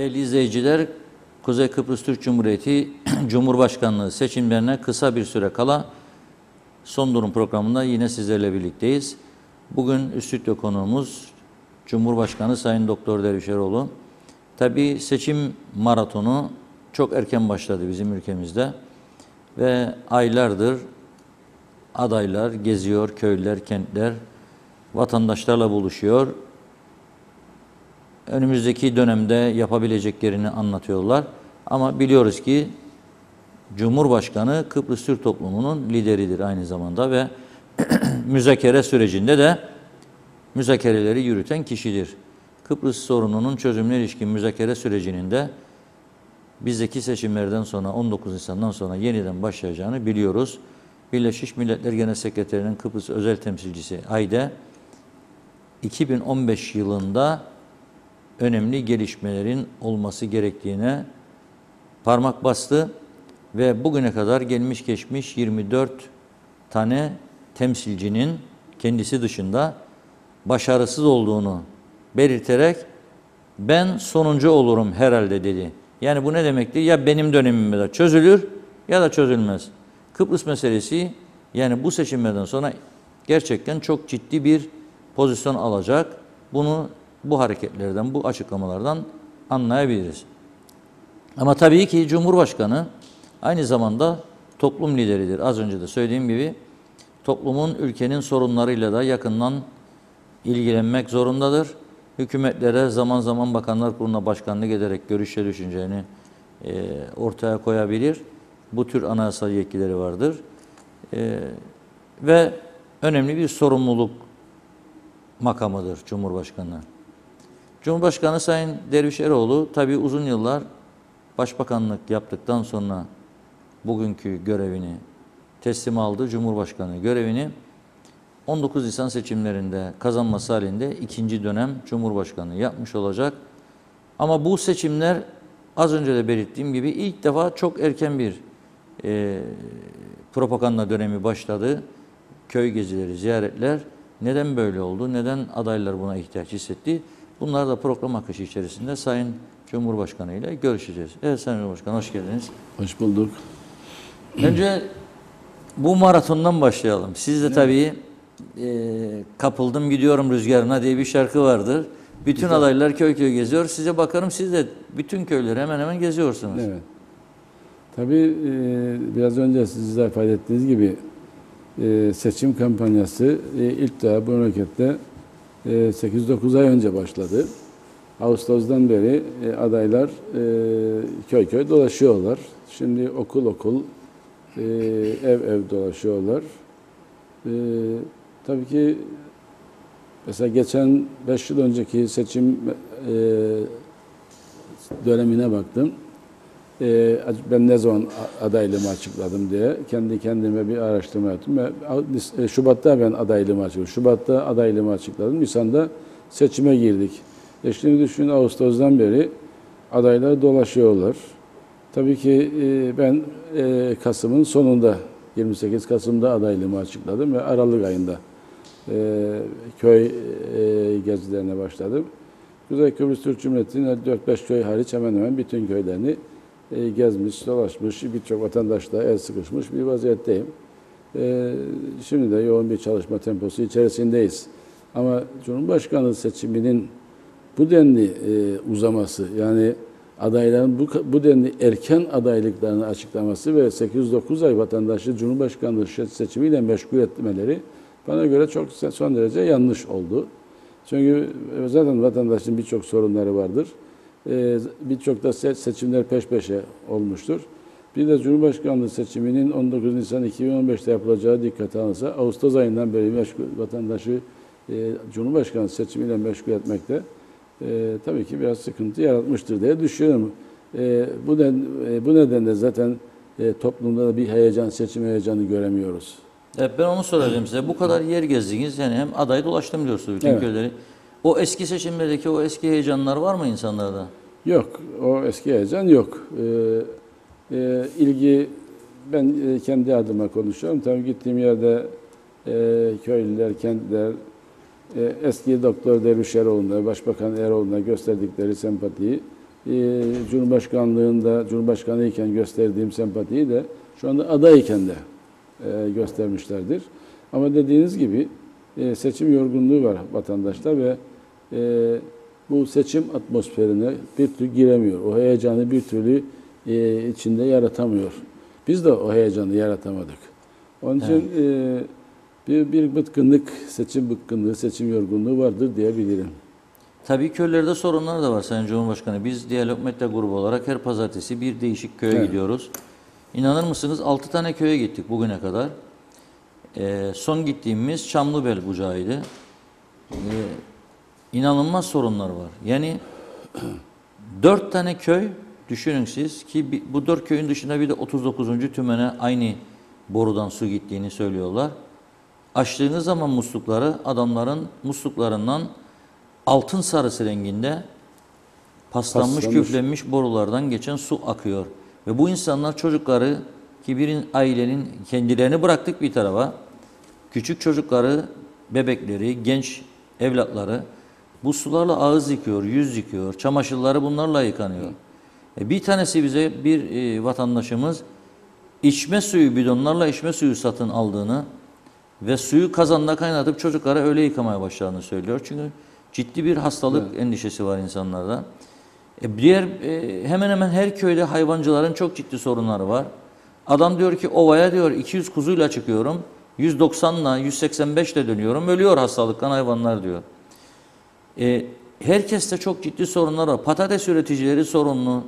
Değerli izleyiciler, Kuzey Kıbrıs Türk Cumhuriyeti Cumhurbaşkanlığı seçimlerine kısa bir süre kala son durum programında yine sizlerle birlikteyiz. Bugün stüdyo konuğumuz Cumhurbaşkanı Sayın Doktor Derviş Eroğlu. Tabii seçim maratonu çok erken başladı bizim ülkemizde ve aylardır adaylar geziyor, köylüler, kentler, vatandaşlarla buluşuyor önümüzdeki dönemde yapabileceklerini anlatıyorlar. Ama biliyoruz ki Cumhurbaşkanı Kıbrıs Türk toplumunun lideridir aynı zamanda ve müzakere sürecinde de müzakereleri yürüten kişidir. Kıbrıs sorununun çözümüne ilişkin müzakere sürecinin de bizdeki seçimlerden sonra 19 Nisan'dan sonra yeniden başlayacağını biliyoruz. Birleşmiş Milletler Genel Sekreterinin Kıbrıs özel temsilcisi Ayde 2015 yılında önemli gelişmelerin olması gerektiğine parmak bastı ve bugüne kadar gelmiş geçmiş 24 tane temsilcinin kendisi dışında başarısız olduğunu belirterek ben sonuncu olurum herhalde dedi. Yani bu ne demekti? Ya benim dönemimde de çözülür ya da çözülmez. Kıbrıs meselesi yani bu seçimlerden sonra gerçekten çok ciddi bir pozisyon alacak. Bunu bu hareketlerden, bu açıklamalardan anlayabiliriz. Ama tabii ki Cumhurbaşkanı aynı zamanda toplum lideridir. Az önce de söylediğim gibi toplumun ülkenin sorunlarıyla da yakından ilgilenmek zorundadır. Hükümetlere zaman zaman bakanlar kuruluna başkanlık ederek görüş ve düşüncelerini e, ortaya koyabilir. Bu tür anayasal yetkileri vardır. E, ve önemli bir sorumluluk makamıdır Cumhurbaşkanı. Cumhurbaşkanı Sayın Derviş Eroğlu tabi uzun yıllar başbakanlık yaptıktan sonra bugünkü görevini teslim aldı. Cumhurbaşkanı görevini 19 Nisan seçimlerinde kazanması halinde ikinci dönem Cumhurbaşkanı yapmış olacak. Ama bu seçimler az önce de belirttiğim gibi ilk defa çok erken bir e, propaganda dönemi başladı. Köy gezileri, ziyaretler. Neden böyle oldu? Neden adaylar buna ihtiyaç hissetti? Bunlar da program akışı içerisinde Sayın Cumhurbaşkanı ile görüşeceğiz. Evet Sayın Cumhurbaşkanı hoş geldiniz. Hoş bulduk. Önce bu maratondan başlayalım. Siz de tabii e, kapıldım gidiyorum rüzgarına diye bir şarkı vardır. Bütün adaylar köy köy geziyor. Size bakarım siz de bütün köyleri hemen hemen geziyorsunuz. Evet. Tabii e, biraz önce siz de ifade ettiğiniz gibi e, seçim kampanyası e, ilk daha bu memlekette 8-9 ay önce başladı. Ağustos'tan beri e, adaylar e, köy köy dolaşıyorlar. Şimdi okul okul, e, ev ev dolaşıyorlar. Tabii ki mesela geçen 5 yıl önceki seçim dönemine baktım. E, ben ne zaman adaylığımı açıkladım diye kendi kendime bir araştırma yaptım. E, Şubat'ta ben adaylığımı açıkladım. Şubat'ta adaylığımı açıkladım. Nisan'da seçime girdik. E şimdi düşünün Ağustos'dan beri adaylar dolaşıyorlar. Tabii ki e, ben e, Kasım'ın sonunda 28 Kasım'da adaylığımı açıkladım ve Aralık ayında köy gezilerine başladım. Kuzey Kıbrıs Türk Cumhuriyeti'nin 4-5 köy hariç hemen hemen bütün köylerini e, gezmiş, dolaşmış, birçok vatandaşla el sıkışmış bir vaziyetteyim. E, şimdi de yoğun bir çalışma temposu içerisindeyiz. Ama Cumhurbaşkanı seçiminin bu denli e, uzaması, yani adayların bu, bu denli erken adaylıklarını açıklaması ve 809 ay vatandaşı Cumhurbaşkanlığı seçimiyle meşgul etmeleri bana göre çok son derece yanlış oldu. Çünkü zaten vatandaşın birçok sorunları vardır. Ee, birçok da seçimler peş peşe olmuştur. Bir de Cumhurbaşkanlığı seçiminin 19 Nisan 2015'te yapılacağı dikkate alınsa Ağustos ayından beri meşgul, vatandaşı e, Cumhurbaşkanı seçimiyle meşgul etmekte e, tabii ki biraz sıkıntı yaratmıştır diye düşünüyorum. E, bu, den, e, bu nedenle zaten e, toplumda da bir heyecan, seçim heyecanı göremiyoruz. Evet ben onu soracağım size. Bu kadar yer gezdiniz yani hem aday dolaştım diyorsunuz bütün Evet. köyleri. O eski seçimlerdeki o eski heyecanlar var mı insanlarda? Yok, o eski heyecan yok. Ee, e, ilgi, ben e, kendi adıma konuşuyorum. Tabii gittiğim yerde e, köylüler, kentler, e, eski Doktor Derviş Eroğlu'na, Başbakan Eroğlu'na gösterdikleri sempatiyi e, Cumhurbaşkanlığında, Cumhurbaşkanı iken gösterdiğim sempatiyi de şu anda aday iken de e, göstermişlerdir. Ama dediğiniz gibi e, seçim yorgunluğu var vatandaşta ve e, bu seçim atmosferine bir türlü giremiyor. O heyecanı bir türlü e, içinde yaratamıyor. Biz de o heyecanı yaratamadık. Onun için e, bir, bir bıkkınlık, seçim bıkkınlığı, seçim yorgunluğu vardır diyebilirim. Tabii köylerde sorunlar da var Sayın Cumhurbaşkanı. Biz Diyalog Medya grubu olarak her pazartesi bir değişik köye Evet. gidiyoruz. İnanır mısınız 6 tane köye gittik bugüne kadar. Ee, son gittiğimiz Çamlıbel Bucağı'ydı. Ee, inanılmaz sorunlar var. Yani dört tane köy düşünün siz ki bu dört köyün dışında bir de 39. tümene aynı borudan su gittiğini söylüyorlar. Açtığınız zaman muslukları adamların musluklarından altın sarısı renginde paslanmış, Paslanmış. küflenmiş borulardan geçen su akıyor. Ve bu insanlar çocukları ki bir ailenin kendilerini bıraktık bir tarafa. Küçük çocukları, bebekleri, genç evlatları bu sularla ağız yıkıyor, yüz yıkıyor, çamaşırları bunlarla yıkanıyor. E bir tanesi bize bir e, vatandaşımız içme suyu bidonlarla içme suyu satın aldığını ve suyu kazanda kaynatıp çocuklara öyle yıkamaya başladığını söylüyor. Çünkü ciddi bir hastalık endişesi var insanlarda. E, diğer e, hemen hemen her köyde hayvancıların çok ciddi sorunları var. Adam diyor ki ovaya diyor 200 kuzuyla çıkıyorum. 190'la 185 ile dönüyorum. Ölüyor hastalıktan hayvanlar diyor. E, herkeste çok ciddi sorunlar var. Patates üreticileri sorunlu.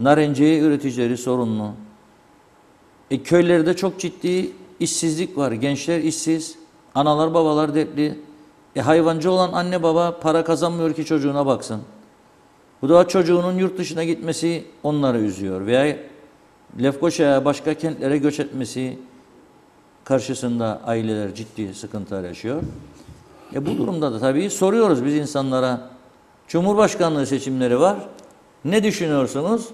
Narenciye üreticileri sorunlu. E, köylerde çok ciddi işsizlik var. Gençler işsiz. Analar babalar dertli. E, hayvancı olan anne baba para kazanmıyor ki çocuğuna baksın. Bu da çocuğunun yurt dışına gitmesi onları üzüyor. Veya Lefkoşa'ya başka kentlere göç etmesi karşısında aileler ciddi sıkıntılar yaşıyor. E bu durumda da tabii soruyoruz biz insanlara. Cumhurbaşkanlığı seçimleri var. Ne düşünüyorsunuz?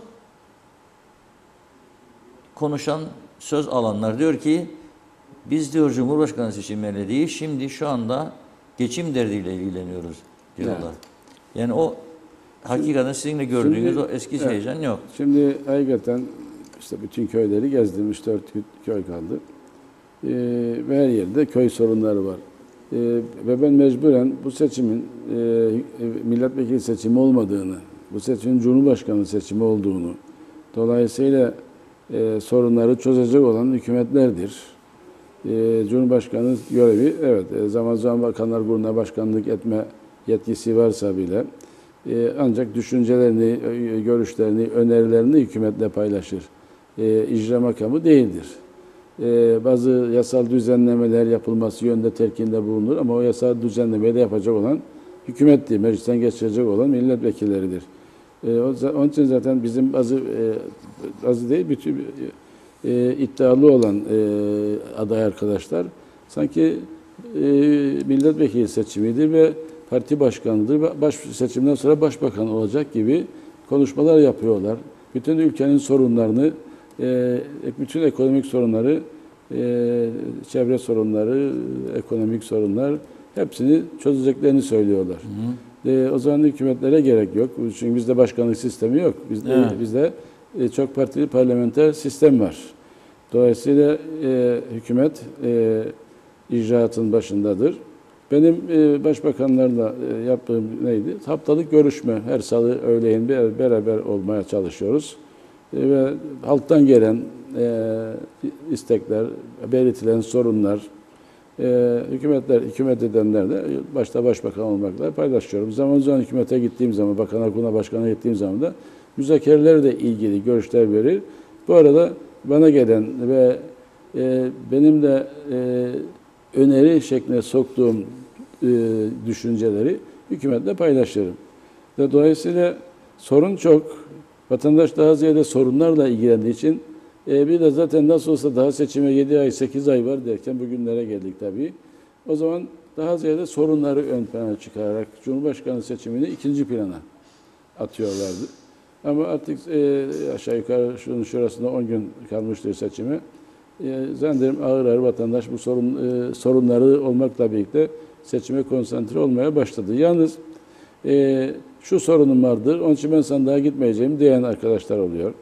Konuşan söz alanlar diyor ki biz diyor Cumhurbaşkanı seçimleriyle değil şimdi şu anda geçim derdiyle ilgileniyoruz diyorlar. Yani o hakikaten sizin de gördüğünüz Şimdi- o eski evet. heyecan yok. Şimdi hakikaten işte bütün köyleri gezdim. 3-4 köy kaldı. Ee, ve her yerde köy sorunları var. Ee, ve ben mecburen bu seçimin e, milletvekili seçimi olmadığını, bu seçimin cumhurbaşkanı seçimi olduğunu, dolayısıyla e, sorunları çözecek olan hükümetlerdir. E, Cumhurbaşkanı görevi evet e, zaman zaman bakanlar kuruluna başkanlık etme yetkisi varsa bile ancak düşüncelerini, görüşlerini, önerilerini hükümetle paylaşır. E, makamı değildir. E, bazı yasal düzenlemeler yapılması yönde telkinde bulunur ama o yasal düzenlemeyi de yapacak olan hükümettir. Meclisten geçirecek olan milletvekilleridir. E, za- onun için zaten bizim bazı e, bazı değil bütün e, iddialı olan e, aday arkadaşlar sanki e, milletvekili seçimidir ve parti başkanıdır baş seçimden sonra başbakan olacak gibi konuşmalar yapıyorlar. Bütün ülkenin sorunlarını, e, bütün ekonomik sorunları, e, çevre sorunları, ekonomik sorunlar hepsini çözeceklerini söylüyorlar. E, o zaman hükümetlere gerek yok. Çünkü bizde başkanlık sistemi yok. Bizde, Evet. bizde e, çok partili parlamenter sistem var. Dolayısıyla e, hükümet e, icraatın başındadır. Benim e, başbakanlarla e, yaptığım neydi? Haftalık görüşme. Her salı öğleyin beraber olmaya çalışıyoruz. E, ve halktan gelen e, istekler, belirtilen sorunlar, e, hükümetler, hükümet edenlerle başta başbakan olmakla paylaşıyorum. Zaman zaman hükümete gittiğim zaman, bakanlar kuruluna başkanına gittiğim zaman da müzakerelerle ilgili görüşler verir. Bu arada bana gelen ve e, benim de e, öneri şekline soktuğum e, düşünceleri hükümetle paylaşırım. Dolayısıyla sorun çok. Vatandaş daha ziyade sorunlarla ilgilendiği için e, bir de zaten nasıl olsa daha seçime 7 ay 8 ay var derken bugünlere geldik tabii. O zaman daha ziyade sorunları ön plana çıkararak Cumhurbaşkanı seçimini ikinci plana atıyorlardı. Ama artık e, aşağı yukarı şunun şurasında 10 gün kalmıştır seçime. E, zannederim ağır ağır vatandaş bu sorun e, sorunları olmakla birlikte seçime konsantre olmaya başladı. Yalnız e, şu sorunum vardır, onun için ben sandığa gitmeyeceğim diyen arkadaşlar oluyor.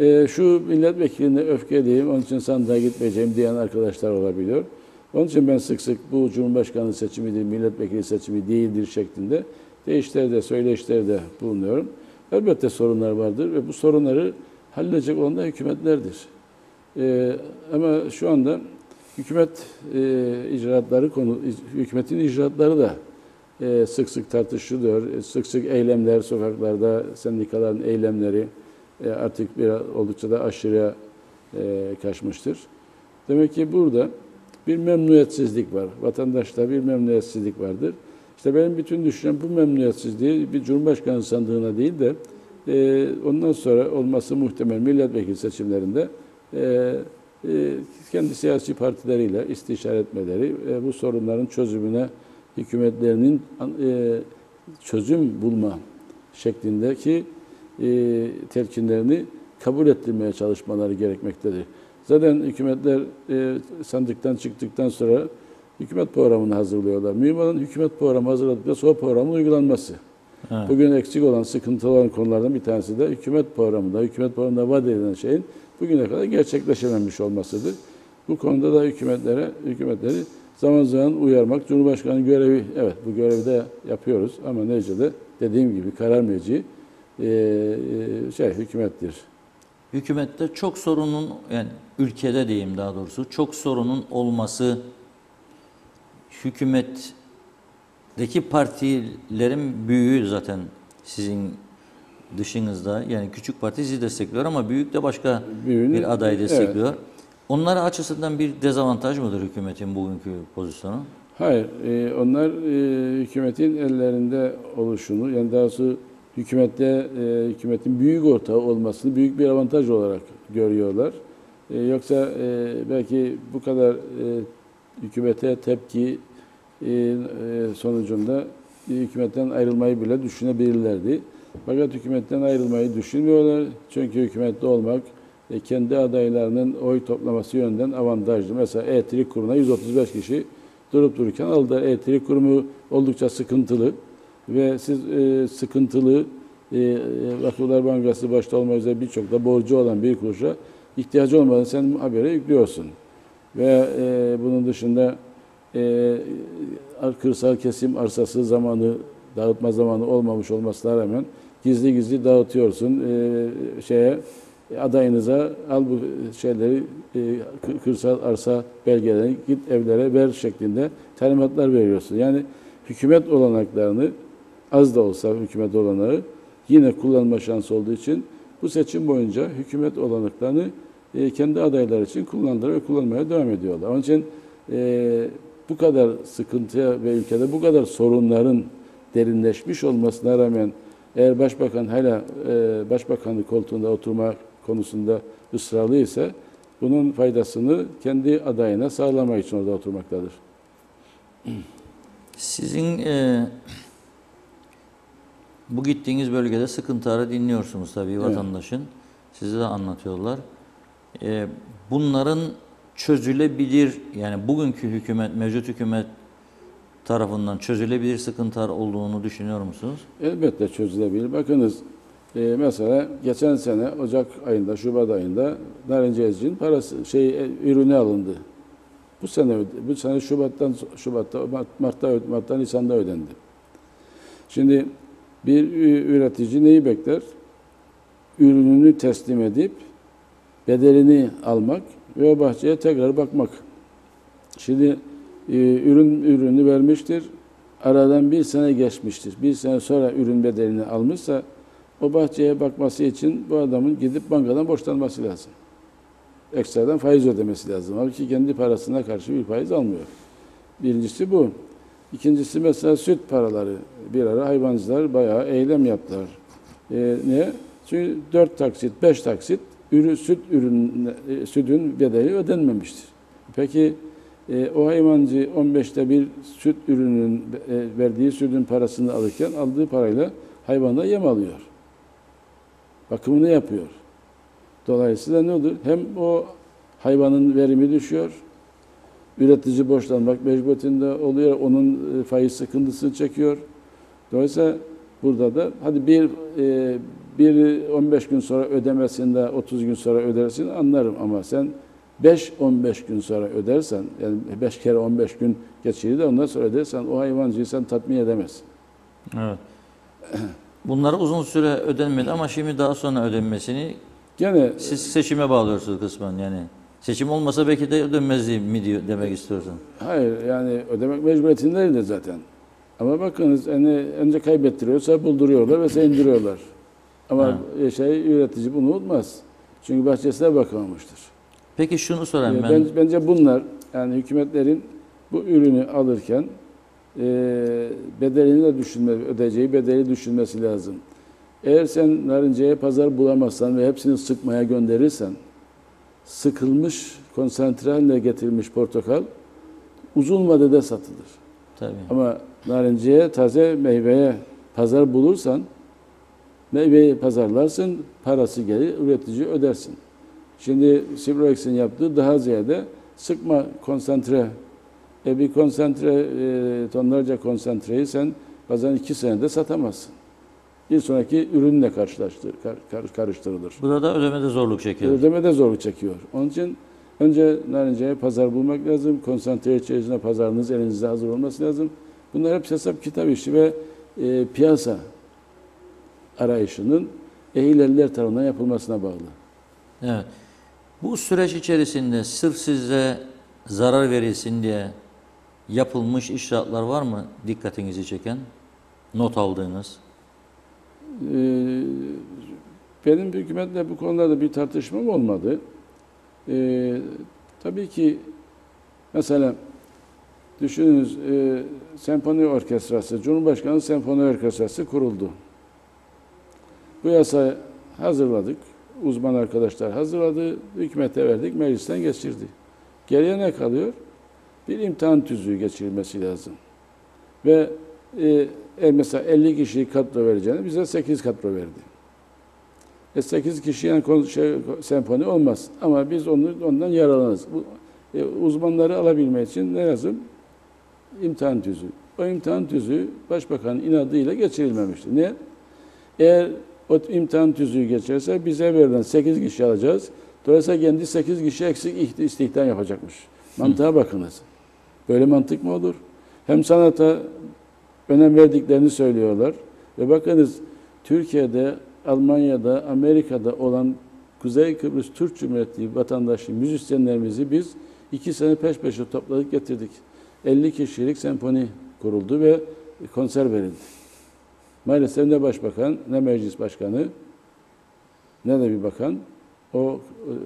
E, şu milletvekiline öfkeliyim, onun için sandığa gitmeyeceğim diyen arkadaşlar olabiliyor. Onun için ben sık sık bu Cumhurbaşkanı seçimidir, milletvekili seçimi değildir şeklinde deyişlerde, söyleşlerde bulunuyorum. Elbette sorunlar vardır ve bu sorunları halledecek olan da hükümetlerdir. Ee, ama şu anda hükümet e, icraatları konu, hükümetin icraatları da e, sık sık tartışılıyor. Sık sık eylemler sokaklarda, sendikaların eylemleri e, artık biraz oldukça da aşırıya e, kaçmıştır. Demek ki burada bir memnuniyetsizlik var. Vatandaşta bir memnuniyetsizlik vardır. İşte benim bütün düşüncem bu memnuniyetsizliği bir Cumhurbaşkanı sandığına değil de e, ondan sonra olması muhtemel milletvekili seçimlerinde kendi siyasi partileriyle istişare etmeleri, bu sorunların çözümüne hükümetlerinin çözüm bulma şeklindeki e, telkinlerini kabul ettirmeye çalışmaları gerekmektedir. Zaten hükümetler e, sandıktan çıktıktan sonra hükümet programını hazırlıyorlar. Mühim olan hükümet programı hazırladıktan sonra programın uygulanması. Evet. Bugün eksik olan, sıkıntılı olan konulardan bir tanesi de hükümet programında, hükümet programında vaat edilen şeyin bugüne kadar gerçekleşememiş olmasıdır. Bu konuda da hükümetlere, hükümetleri zaman zaman uyarmak, Cumhurbaşkanı görevi, evet bu görevi de yapıyoruz ama neticede dediğim gibi karar merci e, şey hükümettir. Hükümette çok sorunun yani ülkede diyeyim daha doğrusu çok sorunun olması hükümetteki partilerin büyüğü zaten sizin dışınızda yani küçük parti sizi destekliyor ama büyük de başka Büyüğünü- bir aday evet. destekliyor. Onlar açısından bir dezavantaj mıdır hükümetin bugünkü pozisyonu? Hayır, e, onlar e, hükümetin ellerinde oluşunu, yani daha doğrusu hükümette e, hükümetin büyük ortağı olmasını büyük bir avantaj olarak görüyorlar. E, yoksa e, belki bu kadar e, hükümete tepki e, e, sonucunda e, hükümetten ayrılmayı bile düşünebilirlerdi. Fakat hükümetten ayrılmayı düşünmüyorlar. Çünkü hükümette olmak e, kendi adaylarının oy toplaması yönünden avantajlı. Mesela elektrik kurumuna 135 kişi durup dururken aldı. Elektrik kurumu oldukça sıkıntılı ve siz e, sıkıntılı e, e, Vakıflar Bankası başta olmak üzere birçok da borcu olan bir kuruşa ihtiyacı olmadan sen habere yüklüyorsun. Ve e, bunun dışında e, kırsal kesim arsası zamanı dağıtma zamanı olmamış olmasına rağmen gizli gizli dağıtıyorsun e, şeye adayınıza al bu şeyleri e, kı- kırsal arsa belgelerini git evlere ver şeklinde talimatlar veriyorsun. Yani hükümet olanaklarını az da olsa hükümet olanağı yine kullanma şansı olduğu için bu seçim boyunca hükümet olanaklarını e, kendi adayları için kullandılar ve kullanmaya devam ediyorlar. Onun için e, bu kadar sıkıntıya ve ülkede bu kadar sorunların derinleşmiş olmasına rağmen eğer başbakan hala e, başbakanlık koltuğunda oturma konusunda ısrarlı ise bunun faydasını kendi adayına sağlamak için orada oturmaktadır. Sizin e, bu gittiğiniz bölgede sıkıntıları dinliyorsunuz tabii vatandaşın. Size de anlatıyorlar. E, bunların çözülebilir yani bugünkü hükümet, mevcut hükümet tarafından çözülebilir sıkıntılar olduğunu düşünüyor musunuz? Elbette çözülebilir. Bakınız e, mesela geçen sene Ocak ayında, Şubat ayında Narinci Ezci'nin parası şey e, ürünü alındı. Bu sene bu sene Şubat'tan Şubat'ta Mart- Mart'ta Mart'ta Nisan'da ödendi. Şimdi bir üretici neyi bekler? Ürününü teslim edip bedelini almak ve o bahçeye tekrar bakmak. Şimdi e, ürün ürünü vermiştir. Aradan bir sene geçmiştir. Bir sene sonra ürün bedelini almışsa o bahçeye bakması için bu adamın gidip bankadan borçlanması lazım. Ekstradan faiz ödemesi lazım. Halbuki kendi parasına karşı bir faiz almıyor. Birincisi bu. İkincisi mesela süt paraları. Bir ara hayvancılar bayağı eylem yaptılar. E, niye? Çünkü dört taksit, beş taksit ürün, süt ürün, e, sütün bedeli ödenmemiştir. Peki e, o hayvancı 15'te bir süt ürünün e, verdiği sütün parasını alırken aldığı parayla hayvana yem alıyor. Bakımını yapıyor. Dolayısıyla ne olur? Hem o hayvanın verimi düşüyor, üretici borçlanmak mecburiyetinde oluyor, onun e, faiz sıkıntısını çekiyor. Dolayısıyla Burada da hadi bir e, bir 15 gün sonra ödemesinde 30 gün sonra ödersin anlarım ama sen 5-15 gün sonra ödersen yani 5 kere 15 gün geçirir de ondan sonra ödersen o hayvancıyı sen tatmin edemezsin. Evet. Bunlar uzun süre ödenmedi ama şimdi daha sonra ödenmesini Gene siz seçime bağlıyorsunuz kısmen yani. Seçim olmasa belki de ödenmezdi mi diyor demek istiyorsun. hayır yani ödemek mecburiyetindeydi zaten. Ama bakınız hani önce kaybettiriyorsa bulduruyorlar ve indiriyorlar. Ama e, şey üretici bunu unutmaz. Çünkü bahçesine bakamamıştır. Peki şunu sorayım Ee, ben. ben- Bence bunlar yani hükümetlerin bu ürünü alırken e, bedelini de düşünme, ödeyeceği bedeli düşünmesi lazım. Eğer sen narinceye pazar bulamazsan ve hepsini sıkmaya gönderirsen sıkılmış, konsantre haline getirilmiş portakal uzun vadede satılır. Tabii. Ama narinceye, taze meyveye pazar bulursan meyveyi pazarlarsın, parası gelir, üretici ödersin. Şimdi Sibrex'in yaptığı daha ziyade sıkma konsantre. E bir konsantre, e, tonlarca konsantreyi sen bazen iki senede satamazsın. Bir sonraki ürünle karşılaştır, kar- kar- karıştırılır. Burada ödemede zorluk çekiyor. Ödeme de zorluk çekiyor. Onun için önce narinceye pazar bulmak lazım. Konsantre içerisinde pazarınız elinizde hazır olması lazım. Bunlar hep hesap kitap işi ve e, piyasa arayışının ehil eller tarafından yapılmasına bağlı. Evet. Bu süreç içerisinde sırf size zarar verilsin diye yapılmış icraatlar var mı dikkatinizi çeken? Not aldığınız? Ee, benim hükümetle bu konularda bir tartışmam olmadı. Ee, tabii ki mesela düşününüz e, senfoni orkestrası, Cumhurbaşkanı senfoni orkestrası kuruldu. Bu yasayı hazırladık. Uzman arkadaşlar hazırladı, hükümete verdik, meclisten geçirdi. Geriye ne kalıyor? Bir imtihan tüzüğü geçirilmesi lazım. Ve e, e, mesela 50 kişiyi kadro vereceğini bize 8 kadro verdi. E 8 kişiye kon- şey, senfoni olmaz. Ama biz onu, ondan yararlanırız. Bu, e, uzmanları alabilmek için ne lazım? İmtihan tüzüğü. O imtihan tüzüğü başbakanın inadıyla geçirilmemişti. Ne? Eğer o imtihan tüzüğü geçerse bize verilen 8 kişi alacağız. Dolayısıyla kendi 8 kişi eksik istihdam yapacakmış. Mantığa bakınız. Böyle mantık mı olur? Hem sanata önem verdiklerini söylüyorlar. Ve bakınız Türkiye'de, Almanya'da, Amerika'da olan Kuzey Kıbrıs Türk Cumhuriyeti vatandaşı müzisyenlerimizi biz iki sene peş peşe topladık getirdik. 50 kişilik senfoni kuruldu ve konser verildi. Maalesef ne başbakan, ne meclis başkanı, ne de bir bakan o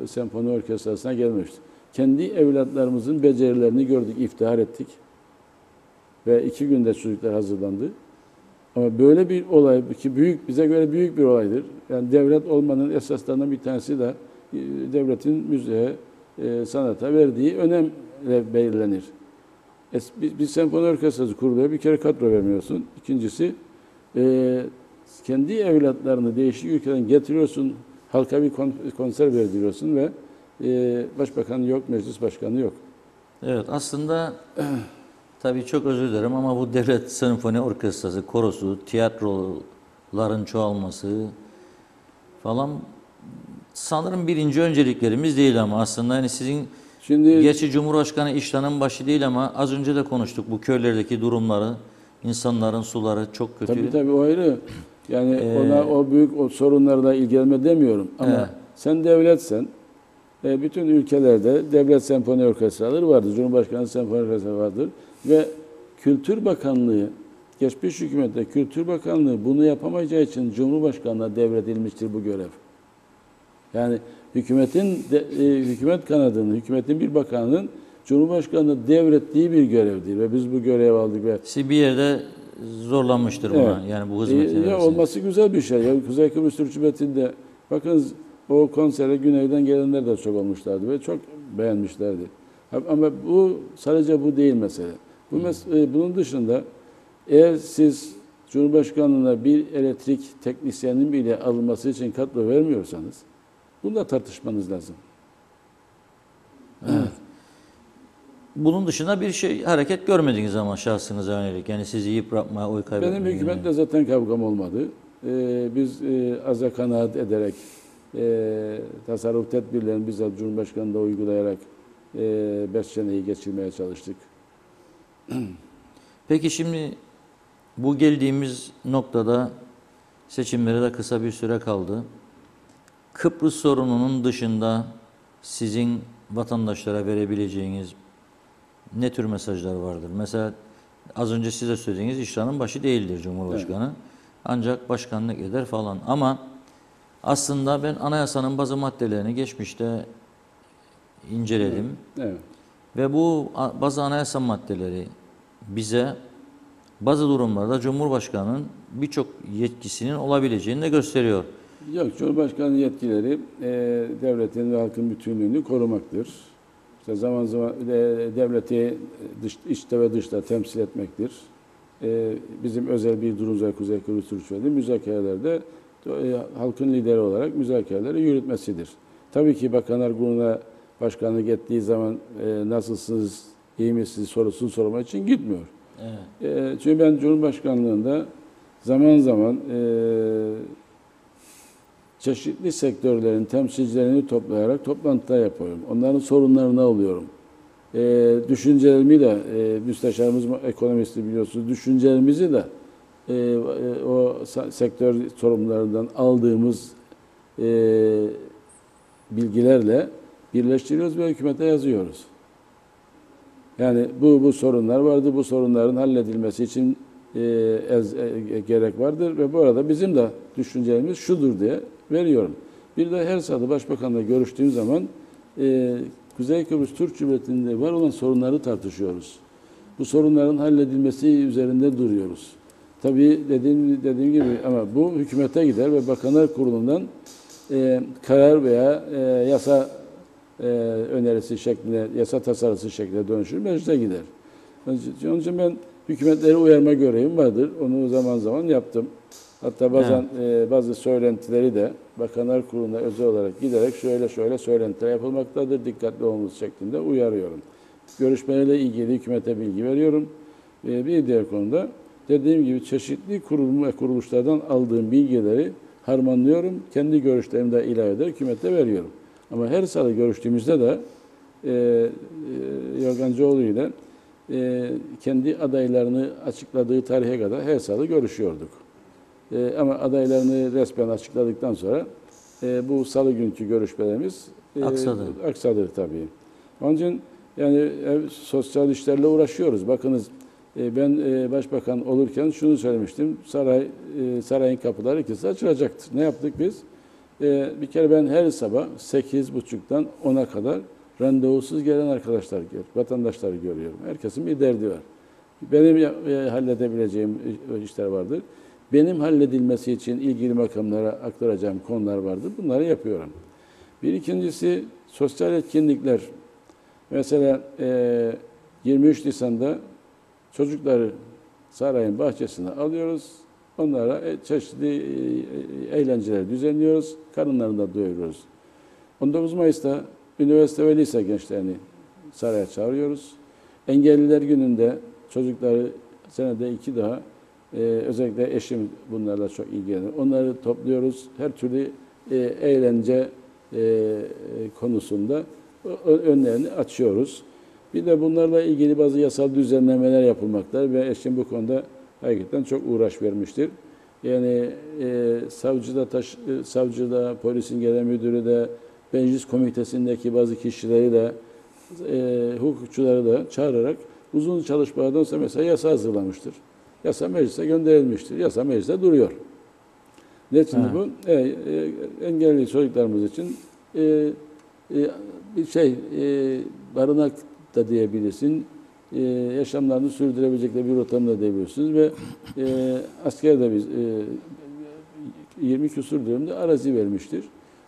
e, senfoni orkestrasına gelmemişti. Kendi evlatlarımızın becerilerini gördük, iftihar ettik. Ve iki günde çocuklar hazırlandı. Ama böyle bir olay ki büyük bize göre büyük bir olaydır. Yani devlet olmanın esaslarından bir tanesi de e, devletin müziğe, e, sanata verdiği önemle belirlenir. Es- Bir, bir senfoni orkestrası kuruluyor, bir kere kadro vermiyorsun. İkincisi, e, kendi evlatlarını değişik ülkeden getiriyorsun, halka bir kon- konser verdiriyorsun ve e, başbakan yok, meclis başkanı yok. Evet aslında tabii çok özür dilerim ama bu devlet senfoni orkestrası, korosu, tiyatroların çoğalması falan sanırım birinci önceliklerimiz değil ama aslında yani sizin Şimdi Gerçi Cumhurbaşkanı işlerin başı değil ama az önce de konuştuk bu köylerdeki durumları, insanların suları çok kötü. Tabii tabii o ayrı. Yani Ee, ona o büyük o sorunlarla ilgilenme demiyorum. Ama Evet. sen devletsen e, bütün ülkelerde devlet senfoni orkestraları vardır. Cumhurbaşkanı senfoni orkestrası vardır. Ve Kültür Bakanlığı, geçmiş hükümette Kültür Bakanlığı bunu yapamayacağı için Cumhurbaşkanı'na devredilmiştir bu görev. Yani hükümetin de, e, hükümet kanadının, hükümetin bir bakanının Cumhurbaşkanı'na devrettiği bir görevdir ve biz bu görevi aldık ve Siz bir yerde zorlanmıştır buna Evet. yani bu E, hizmeti ya verirseniz. olması güzel bir şey. Ya Kuzey Kıbrıs Türk Cumhuriyeti'nde bakınız o konsere güneyden gelenler de çok olmuşlardı ve çok beğenmişlerdi. Ama bu sadece bu değil mesele. Bu mes- e, bunun dışında eğer siz Cumhurbaşkanlığına bir elektrik teknisyenin bile alınması için kadro vermiyorsanız bunu da tartışmanız lazım. bunun dışında bir şey hareket görmediniz ama şahsınıza yönelik. Yani sizi yıpratmaya, oy kaybetmeye. Benim hükümetle zaten kavgam olmadı. Ee, biz e, aza kanaat ederek e, tasarruf tedbirlerini bizzat Cumhurbaşkanı'nda uygulayarak e, beş seneyi geçirmeye çalıştık. Peki şimdi bu geldiğimiz noktada seçimlere de kısa bir süre kaldı. Kıbrıs sorununun dışında sizin vatandaşlara verebileceğiniz ne tür mesajlar vardır? Mesela az önce size söylediğiniz işlerin başı değildir Cumhurbaşkanı. Ancak başkanlık eder falan. Ama aslında ben anayasanın bazı maddelerini geçmişte inceledim. Evet. Ve bu bazı anayasa maddeleri bize bazı durumlarda Cumhurbaşkanı'nın birçok yetkisinin olabileceğini de gösteriyor. Yok, Cumhurbaşkanı yetkileri e, devletin ve halkın bütünlüğünü korumaktır. İşte zaman zaman e, devleti dış, içte ve dışta temsil etmektir. E, bizim özel bir durum ve Kuzey Kıbrıs Türk Cumhuriyeti müzakerelerde e, halkın lideri olarak müzakereleri yürütmesidir. Tabii ki Bakanlar Kurulu'na başkanlık ettiği zaman e, nasılsınız, iyi misiniz sorusunu sormak için gitmiyor. Evet. E, çünkü ben Cumhurbaşkanlığında zaman zaman e, çeşitli sektörlerin temsilcilerini toplayarak toplantılar yapıyorum. Onların sorunlarını alıyorum. E, düşüncelerimi de, e, müsteşarımız ekonomisti biliyorsunuz, düşüncelerimizi de e, e, o sektör sorumlularından aldığımız e, bilgilerle birleştiriyoruz ve hükümete yazıyoruz. Yani bu bu sorunlar vardı. Bu sorunların halledilmesi için e, ez- e, gerek vardır ve bu arada bizim de düşüncelerimiz şudur diye veriyorum. Bir de her sırada başbakanla görüştüğüm zaman e, Kuzey Kıbrıs Türk Cumhuriyeti'nde var olan sorunları tartışıyoruz. Bu sorunların halledilmesi üzerinde duruyoruz. Tabii dediğim dediğim gibi ama bu hükümete gider ve Bakanlar Kurulu'ndan e, karar veya e, yasa e, önerisi şeklinde, yasa tasarısı şeklinde dönüşür, meclise gider. Onun için- ben hükümetleri uyarma görevim vardır. Onu zaman zaman yaptım. Hatta bazen e, bazı söylentileri de Bakanlar Kurulu'na özel olarak giderek şöyle şöyle söylentiler yapılmaktadır, dikkatli olmanız şeklinde uyarıyorum. Görüşmelerle ilgili hükümete bilgi veriyorum. E, bir diğer konuda dediğim gibi çeşitli kurum ve kuruluşlardan aldığım bilgileri harmanlıyorum. Kendi görüşlerimi de ilave eder, hükümete veriyorum. Ama her salı görüştüğümüzde de e, e, Yorgancıoğlu ile e, kendi adaylarını açıkladığı tarihe kadar her salı görüşüyorduk. E, ama adaylarını resmen açıkladıktan sonra e, bu salı günkü görüşmelerimiz e, Aksadı. aksadı tabii. Onun için yani ev, sosyal işlerle uğraşıyoruz. Bakınız e, ben e, başbakan olurken şunu söylemiştim. Saray e, sarayın kapıları ikisi açılacaktır. Ne yaptık biz? E, bir kere ben her sabah 8.30'dan 10'a kadar randevusuz gelen arkadaşlar, vatandaşları görüyorum. Herkesin bir derdi var. Benim e, halledebileceğim iş- işler vardır. Benim halledilmesi için ilgili makamlara aktaracağım konular vardır. Bunları yapıyorum. Bir ikincisi sosyal etkinlikler. Mesela e, 23 Nisan'da çocukları sarayın bahçesine alıyoruz. Onlara e, çeşitli e, e, eğlenceler düzenliyoruz. Karınlarını da doyuruyoruz. 19 Mayıs'ta üniversite ve lise gençlerini saraya çağırıyoruz. Engelliler gününde çocukları senede iki daha e, özellikle eşim bunlarla çok ilgilenir. Onları topluyoruz. Her türlü e, eğlence e, konusunda önlerini açıyoruz. Bir de bunlarla ilgili bazı yasal düzenlemeler yapılmakta ve eşim bu konuda hakikaten çok uğraş vermiştir. Yani e, savcı da, taş, e, savcı da, polisin genel müdürü de, meclis komitesindeki bazı kişileri de, e, hukukçuları da çağırarak uzun çalışmalardan sonra mesela yasa hazırlamıştır. Yasa meclise gönderilmiştir. Yasa mecliste duruyor. Ne Ha. bu? E, e, engelli çocuklarımız için e, e, bir şey e, barınak da diyebilirsin. E, yaşamlarını sürdürebilecekleri bir ortam da diyebilirsiniz ve e, askerde biz e, 20 küsur dönemde arazi vermiştir.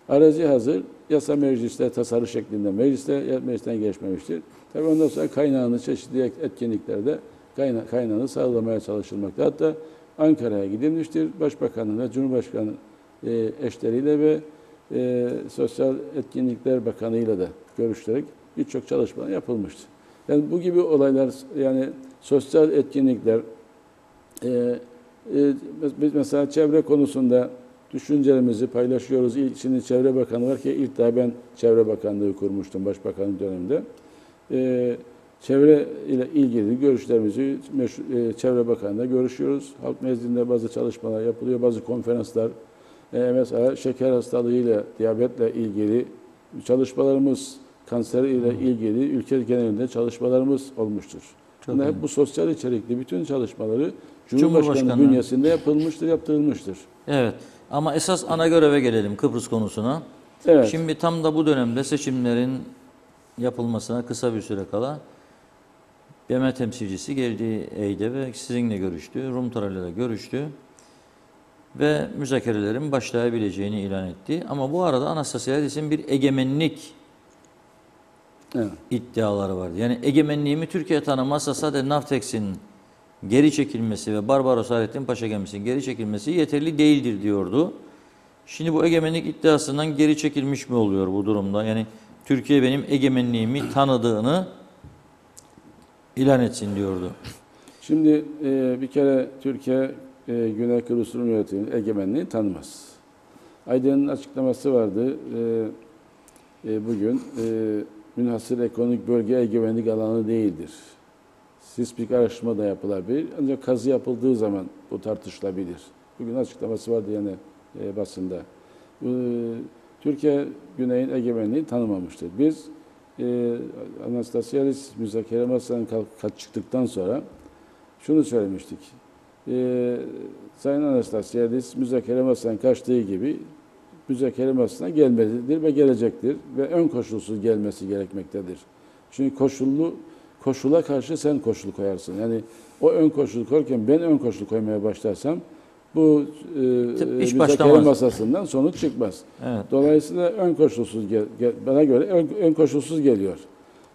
Arazi hazır, yasa mecliste tasarı şeklinde mecliste meclisten geçmemiştir. Tabii ondan sonra kaynağını çeşitli etkinliklerde kayna, kaynağını sağlamaya çalışılmakta. Hatta Ankara'ya gidilmiştir. Başbakanın ve Cumhurbaşkanı e, eşleriyle ve e, Sosyal Etkinlikler Bakanı'yla da görüşerek birçok çalışma yapılmıştır. Yani bu gibi olaylar yani sosyal etkinlikler e, e, biz mesela çevre konusunda düşüncelerimizi paylaşıyoruz. İlk, şimdi Çevre Bakanı var ki ilk daha ben Çevre Bakanlığı kurmuştum Başbakan döneminde. E, çevre ile ilgili görüşlerimizi e, Çevre Bakanı'nda görüşüyoruz. Halk nezdinde bazı çalışmalar yapılıyor, bazı konferanslar. E, mesela şeker hastalığıyla, diyabetle ilgili çalışmalarımız, kanser ile ilgili ülke genelinde çalışmalarımız olmuştur. Çok hep bu sosyal içerikli bütün çalışmaları Cumhurbaşkanı, Cumhurbaşkanı. bünyesinde yapılmıştır, yaptırılmıştır. Evet. Ama esas ana göreve gelelim Kıbrıs konusuna. Evet. Şimdi tam da bu dönemde seçimlerin yapılmasına kısa bir süre kala BM temsilcisi geldi Eyde ve sizinle görüştü. Rum tarafıyla görüştü. Ve müzakerelerin başlayabileceğini ilan etti. Ama bu arada Anastasiadis'in bir egemenlik evet. iddiaları vardı. Yani egemenliğimi Türkiye tanımazsa sadece Naftex'in geri çekilmesi ve Barbaros Hayrettin Paşa gemisinin geri çekilmesi yeterli değildir diyordu. Şimdi bu egemenlik iddiasından geri çekilmiş mi oluyor bu durumda? Yani Türkiye benim egemenliğimi tanıdığını ilan etsin diyordu. Şimdi e, bir kere Türkiye e, Güney Kıbrıs Rum yönetiminin egemenliği tanımaz. Aydın'ın açıklaması vardı. E, e, bugün e, münhasır ekonomik bölge egemenlik alanı değildir. Sismik araştırma da yapılabilir. Ancak kazı yapıldığı zaman bu tartışılabilir. Bugün açıklaması vardı yani e, basında. E, Türkiye Güney'in egemenliğini tanımamıştır. Biz e, Anastasiadis müzakere masasından kalk- çıktıktan sonra şunu söylemiştik. E, Sayın Anastasiadis müzakere masasından kaçtığı gibi müzakere masasına gelmelidir ve gelecektir ve ön koşulsuz gelmesi gerekmektedir. Çünkü koşullu koşula karşı sen koşul koyarsın. Yani o ön koşul koyarken ben ön koşul koymaya başlarsam bu e, iş müzakere masasından sonuç çıkmaz. Evet. Dolayısıyla ön koşulsuz gel, gel- bana göre ön, ön koşulsuz geliyor.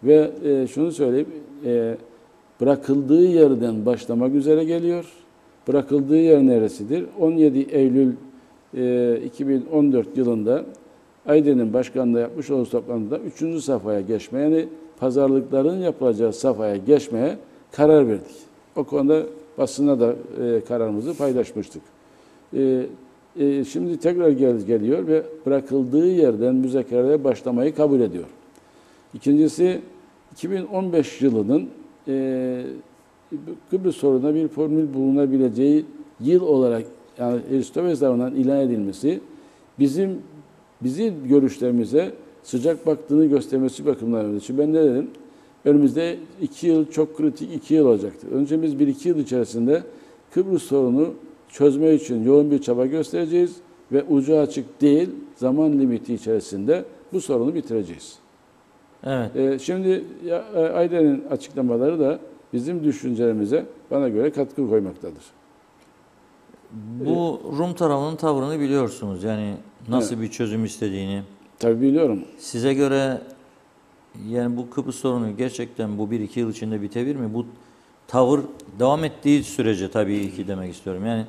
Ve e, şunu söyleyeyim, e, bırakıldığı yerden başlamak üzere geliyor. Bırakıldığı yer neresidir? 17 Eylül e, 2014 yılında Aydın'ın başkanlığı yapmış olduğu toplantıda 3. safhaya geçmeye, yani pazarlıkların yapılacağı safhaya geçmeye karar verdik. O konuda basına da e, kararımızı paylaşmıştık. E, e, şimdi tekrar gel, geliyor ve bırakıldığı yerden müzakerelere başlamayı kabul ediyor. İkincisi 2015 yılının e, Kıbrıs sorununa bir formül bulunabileceği yıl olarak yani Aristoteles tarafından ilan edilmesi bizim bizim görüşlerimize sıcak baktığını göstermesi bakımından önemli. Çünkü ben ne dedim? Önümüzde iki yıl çok kritik iki yıl olacaktır. Önce biz bir iki yıl içerisinde Kıbrıs sorunu çözme için yoğun bir çaba göstereceğiz ve ucu açık değil zaman limiti içerisinde bu sorunu bitireceğiz. Evet. Ee, şimdi e, Ayden'in açıklamaları da bizim düşüncelerimize bana göre katkı koymaktadır. Bu Rum tarafının tavrını biliyorsunuz. Yani nasıl bir çözüm istediğini. Tabii biliyorum. Size göre yani bu Kıbrıs sorunu gerçekten bu bir iki yıl içinde bitebilir mi? Bu tavır devam ettiği sürece tabii ki demek istiyorum. Yani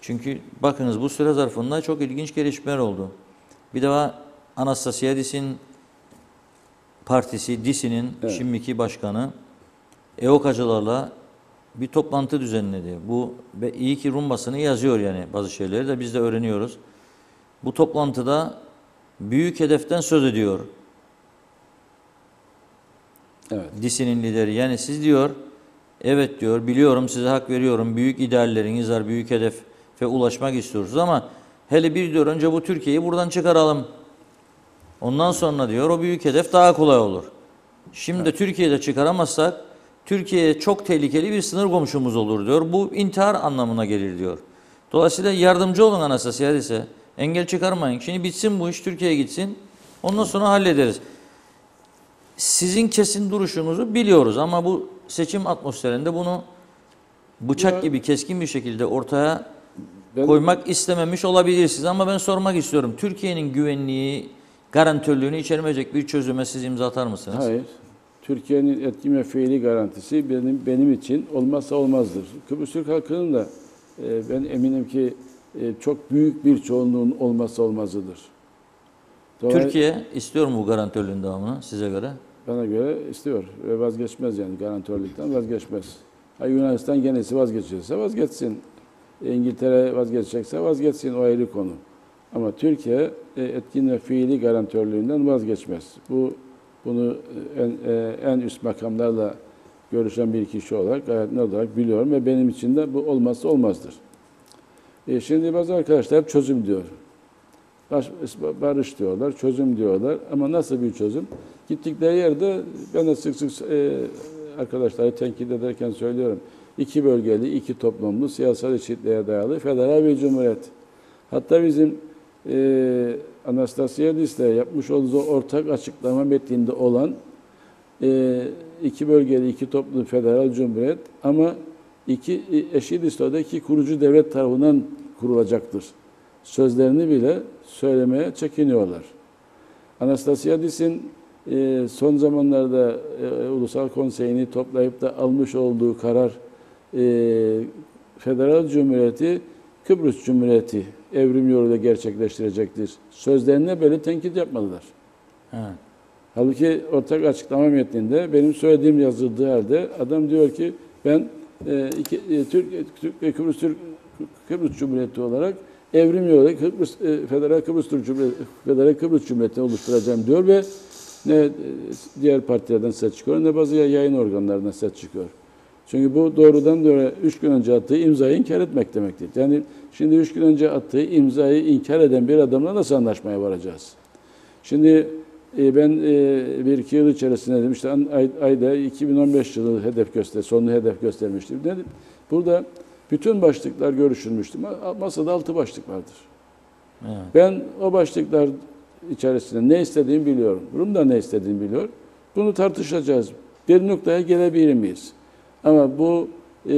çünkü bakınız bu süre zarfında çok ilginç gelişmeler oldu. Bir defa Anastasiadis'in partisi, DİSİ'nin Evet. şimdiki başkanı EOKacılarla bir toplantı düzenledi. Bu ve iyi ki Rum basını yazıyor yani bazı şeyleri de biz de öğreniyoruz. Bu toplantıda büyük hedeften söz ediyor. Evet. DİSİ'nin lideri. Yani siz diyor, evet diyor, biliyorum size hak veriyorum. Büyük idealleriniz var, büyük hedefe ulaşmak istiyorsunuz ama hele bir diyor önce bu Türkiye'yi buradan çıkaralım. Ondan sonra diyor o büyük hedef daha kolay olur. Şimdi de Türkiye'de çıkaramazsak Türkiye'ye çok tehlikeli bir sınır komşumuz olur diyor. Bu intihar anlamına gelir diyor. Dolayısıyla yardımcı olun Anastasiadis'e. Engel çıkarmayın. Şimdi bitsin bu iş Türkiye'ye gitsin. Ondan sonra hallederiz. Sizin kesin duruşunuzu biliyoruz ama bu seçim atmosferinde bunu bıçak Ya- gibi keskin bir şekilde ortaya Ben- koymak istememiş olabilirsiniz ama ben sormak istiyorum. Türkiye'nin güvenliği, garantörlüğünü içermeyecek bir çözüme siz imza atar mısınız? Hayır. Türkiye'nin etkin ve fiili garantisi benim benim için olmazsa olmazdır. Kıbrıs Türk halkının da e, ben eminim ki e, çok büyük bir çoğunluğun olmazsa olmazıdır. Dolay- Türkiye istiyor mu bu garantörlüğün devamını size göre? bana göre istiyor ve vazgeçmez yani garantörlükten vazgeçmez. Ha Yunanistan genesi vazgeçiyorsa vazgeçsin. İngiltere vazgeçecekse vazgeçsin o ayrı konu. Ama Türkiye e, etkin ve fiili garantörlüğünden vazgeçmez. Bu bunu en, e, en üst makamlarla görüşen bir kişi olarak gayet net olarak biliyorum ve benim için de bu olmazsa olmazdır. E, şimdi bazı arkadaşlar hep çözüm diyor. Baş- Barış diyorlar, çözüm diyorlar ama nasıl bir çözüm? Gittikleri yerde ben de sık sık e, arkadaşları tenkit ederken söylüyorum. İki bölgeli, iki toplumlu, siyasal eşitliğe dayalı federal bir cumhuriyet. Hatta bizim e, Anastasiadis'le yapmış olduğu ortak açıklama metninde olan e, iki bölgeli, iki toplumlu federal cumhuriyet ama iki e, eşit İsto'da iki kurucu devlet tarafından kurulacaktır. Sözlerini bile söylemeye çekiniyorlar. Anastasiadis'in e, son zamanlarda e, Ulusal Konseyi'ni toplayıp da almış olduğu karar e, Federal Cumhuriyeti Kıbrıs Cumhuriyeti evrim yoluyla gerçekleştirecektir. Sözlerine böyle tenkit yapmadılar. Evet. Halbuki ortak açıklama metninde benim söylediğim yazıldığı halde adam diyor ki ben e, iki, e, Türk, Türk e, Kıbrıs Türk Kıbrıs Cumhuriyeti olarak evrim yoluyla Kıbrıs e, Federal Kıbrıs Türk Cumhuriyeti Federal Kıbrıs Cumhuriyeti oluşturacağım diyor ve ne e, diğer partilerden ses çıkıyor ne bazı yayın organlarından ses çıkıyor. Çünkü bu doğrudan doğruya üç gün önce attığı imzayı inkar etmek demektir. Yani şimdi üç gün önce attığı imzayı inkar eden bir adamla nasıl anlaşmaya varacağız? Şimdi e, ben e, bir iki yıl içerisinde an- ay- ayda 2015 yılı hedef göster, sonunu hedef göstermiştim. Dedim, burada bütün başlıklar görüşülmüştü. Ma- Masada altı başlık vardır. Evet. Ben o başlıklar içerisinde ne istediğimi biliyorum. Rum da ne istediğini biliyor. Bunu tartışacağız. Bir noktaya gelebilir miyiz? Ama bu e,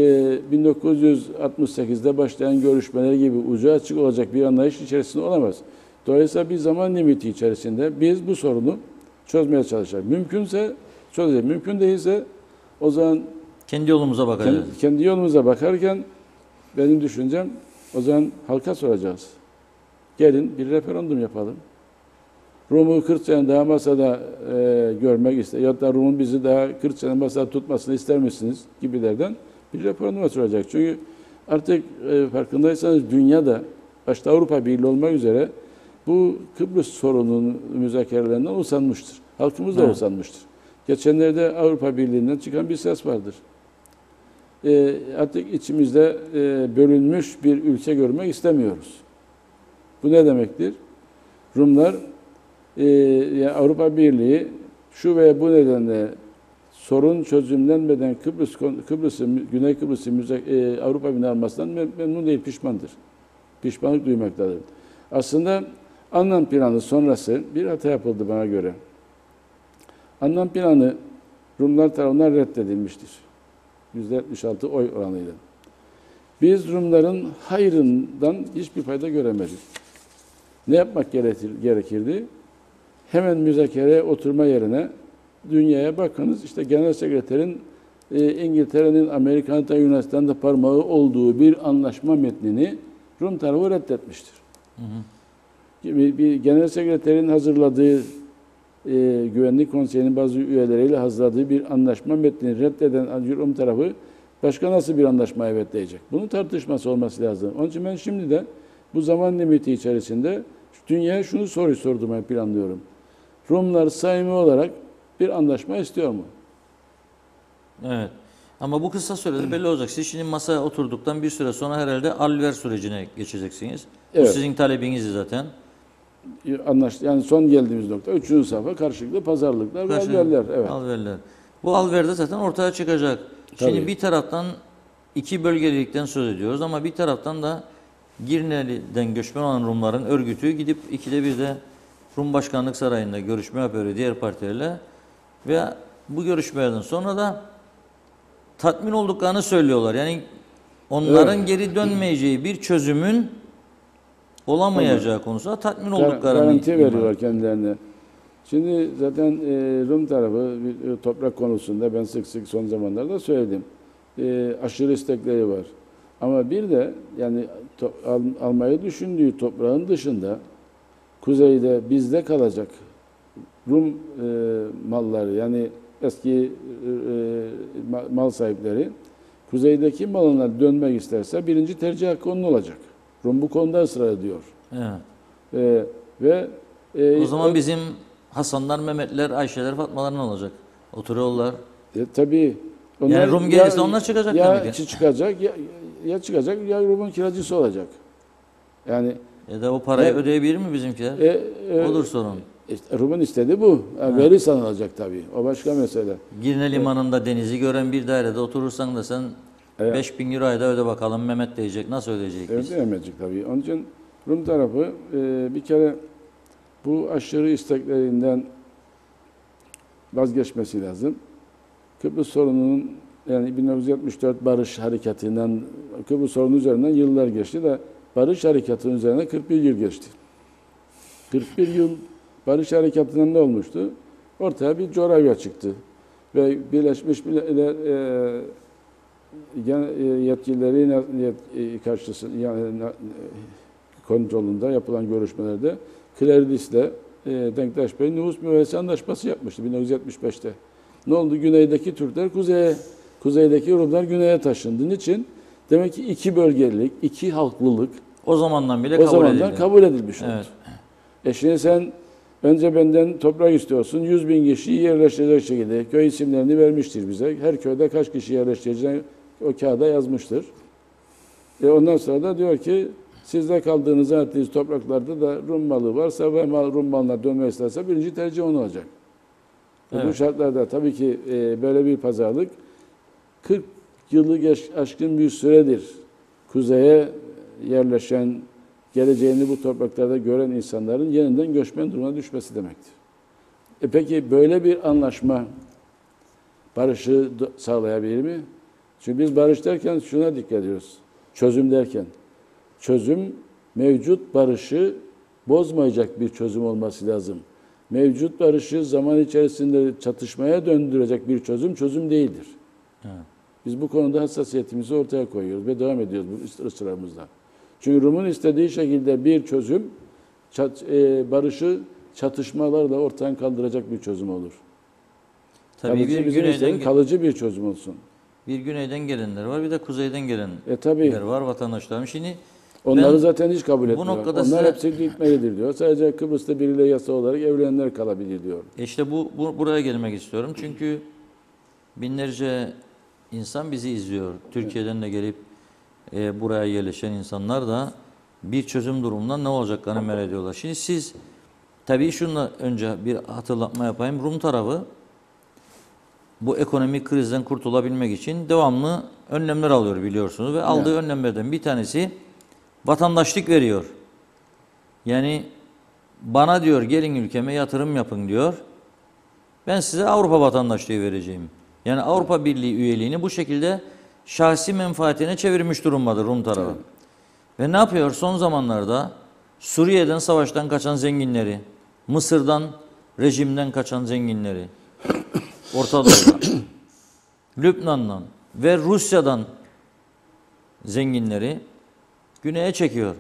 1968'de başlayan görüşmeler gibi ucu açık olacak bir anlayış içerisinde olamaz. Dolayısıyla bir zaman limiti içerisinde biz bu sorunu çözmeye çalışacağız. Mümkünse çözeceğiz. Mümkün değilse o zaman Kendi yolumuza bakacağız. kendi, kendi yolumuza bakarken benim düşüncem o zaman halka soracağız. Gelin bir referandum yapalım. Rum'u 40 sene daha masada e, görmek ister ya da Rum'un bizi daha 40 sene masada tutmasını ister misiniz gibilerden bir referanduma soracak. Çünkü artık e, farkındaysanız dünyada başta Avrupa Birliği olmak üzere bu Kıbrıs sorununun müzakerelerinden usanmıştır. Halkımız da Evet. usanmıştır. Geçenlerde Avrupa Birliği'nden çıkan bir ses vardır. E, artık içimizde e, bölünmüş bir ülke görmek istemiyoruz. Bu ne demektir? Rumlar e, yani Avrupa Birliği şu veya bu nedenle sorun çözümlenmeden Kıbrıs Kıbrıs'ı Güney Kıbrıs'ı e, Avrupa Birliği'ne almasından mem- memnun değil, pişmandır. Pişmanlık duymaktadır. Aslında anlam planı sonrası bir hata yapıldı bana göre. Anlam planı Rumlar tarafından reddedilmiştir. %76 oy oranıyla. Biz Rumların hayrından hiçbir fayda göremedik. Ne yapmak gerekir, gerekirdi? Hemen müzakereye oturma yerine dünyaya bakınız işte genel sekreterin e, İngiltere'nin Amerika'da Yunanistan'da parmağı olduğu bir anlaşma metnini Rum tarafı reddetmiştir. Bir, bir genel sekreterin hazırladığı e, Güvenlik Konseyi'nin bazı üyeleriyle hazırladığı bir anlaşma metnini reddeden Rum tarafı başka nasıl bir anlaşma evet diyecek? Bunun tartışması olması lazım. Onun için ben şimdi de bu zaman limiti içerisinde dünyaya şunu soru sordurmayı planlıyorum. Rumlar sayımı olarak bir anlaşma istiyor mu? Evet. Ama bu kısa sürede belli olacak. Siz şimdi masaya oturduktan bir süre sonra herhalde alver sürecine geçeceksiniz. Bu Evet. sizin talebinizdi zaten. Anlaştı. Yani son geldiğimiz nokta üçüncü sayfa karşılıklı pazarlıklar ve Karşı- alverler. Evet. Alverler. Bu alverde zaten ortaya çıkacak. Şimdi Tabii. bir taraftan iki bölgelilikten söz ediyoruz ama bir taraftan da Girne'den göçmen olan Rumların örgütü gidip ikide bir de Rum Başkanlık Sarayı'nda görüşme yapıyor diğer partilerle ve bu görüşmelerden sonra da tatmin olduklarını söylüyorlar. Yani onların geri dönmeyeceği bir çözümün olamayacağı konusunda tatmin olduklarını Garanti ima- veriyorlar kendilerine. Şimdi zaten e, Rum tarafı bir, e, toprak konusunda ben sık sık son zamanlarda söyledim. E, aşırı istekleri var. Ama bir de yani to, al, almayı düşündüğü toprağın dışında kuzeyde bizde kalacak Rum e, malları yani eski e, ma- mal sahipleri kuzeydeki malına dönmek isterse birinci tercih hakkı onun olacak. Rum bu konuda ısrar ediyor. Evet. E, ve e, O zaman bizim Hasanlar, Mehmetler, Ayşeler, Fatmalar ne olacak? Oturuyorlar. E, tabii. Yani Rum gelirse onlar çıkacak ya, demek. Ya çıkacak ya, ya çıkacak ya Rum'un kiracısı olacak. Yani Ya da o parayı Evet. ödeyebilir mi bizimkiler? e, e, Odur sorun. işte Rum'un istediği bu. Yani veri sanılacak tabii. O başka mesele. Girne limanında denizi gören bir dairede oturursan da sen Evet. 5000 euro ayda öde bakalım Mehmet diyecek. Nasıl ödeyecek? Ödeyemeyecek tabii. Onun için Rum tarafı e, bir kere bu aşırı isteklerinden vazgeçmesi lazım. Kıbrıs sorununun yani 1974 barış hareketinden Kıbrıs sorunu üzerinden yıllar geçti de barış harekatının üzerine 41 yıl geçti. 41 yıl barış harekatından ne olmuştu? Ortaya bir coğrafya çıktı. Ve Birleşmiş Milletler e, e, yetkilileri yet- e, karşısında yani kontrolünde yapılan görüşmelerde Klerdis'le e, Denktaş Bey nüfus müvezzesi anlaşması yapmıştı 1975'te. Ne oldu? Güneydeki Türkler kuzeye, kuzeydeki Rumlar güneye taşındı. Niçin? Demek ki iki bölgelilik, iki halklılık O zamandan bile o kabul zamandan edildi. kabul edilmiş oldu. Evet. E şimdi sen önce benden toprak istiyorsun. 100 bin kişiyi yerleştirecek şekilde köy isimlerini vermiştir bize. Her köyde kaç kişi yerleştireceğini o kağıda yazmıştır. E ondan sonra da diyor ki sizde kaldığınız zannettiğiniz topraklarda da Rum malı varsa ve mal, Rum malına dönmek isterse birinci tercih onu olacak. E Bu Evet. şartlarda tabii ki e, böyle bir pazarlık 40 geç, aşkın bir süredir kuzeye yerleşen, geleceğini bu topraklarda gören insanların yeniden göçmen durumuna düşmesi demektir. E peki böyle bir anlaşma barışı sağlayabilir mi? Çünkü biz barış derken şuna dikkat ediyoruz. Çözüm derken. Çözüm mevcut barışı bozmayacak bir çözüm olması lazım. Mevcut barışı zaman içerisinde çatışmaya döndürecek bir çözüm çözüm değildir. Evet. Biz bu konuda hassasiyetimizi ortaya koyuyoruz ve devam ediyoruz bu ısrarımızla. Çünkü Rum'un istediği şekilde bir çözüm çat- e, barışı çatışmalarla ortadan kaldıracak bir çözüm olur. Tabii Kalıcı bir güneyden, kalıcı bir çözüm olsun. bir güneyden gelenler var bir de kuzeyden gelenler E tabii var vatandaşlarım. Şimdi onları ben zaten hiç kabul bu etmiyor. noktada Onlar size- hepsi gitmelidir diyor. Sadece Kıbrıs'ta biriyle yasa olarak evlenenler kalabilir diyor. E İşte bu, bu buraya gelmek istiyorum. Çünkü binlerce insan bizi izliyor. Türkiye'den de gelip e, buraya yerleşen insanlar da bir çözüm durumundan ne olacaklarını merak ediyorlar. Şimdi siz tabii şunla önce bir hatırlatma yapayım. Rum tarafı bu ekonomik krizden kurtulabilmek için devamlı önlemler alıyor biliyorsunuz ve aldığı önlemlerden bir tanesi vatandaşlık veriyor. Yani bana diyor gelin ülkeme yatırım yapın diyor. Ben size Avrupa vatandaşlığı vereceğim. Yani Avrupa Birliği üyeliğini bu şekilde şahsi menfaatine çevirmiş durumdadır Rum tarafı. Ve ne yapıyor? Son zamanlarda Suriye'den savaştan kaçan zenginleri, Mısır'dan rejimden kaçan zenginleri, Orta Doğu'dan, Lübnan'dan ve Rusya'dan zenginleri güneye çekiyor.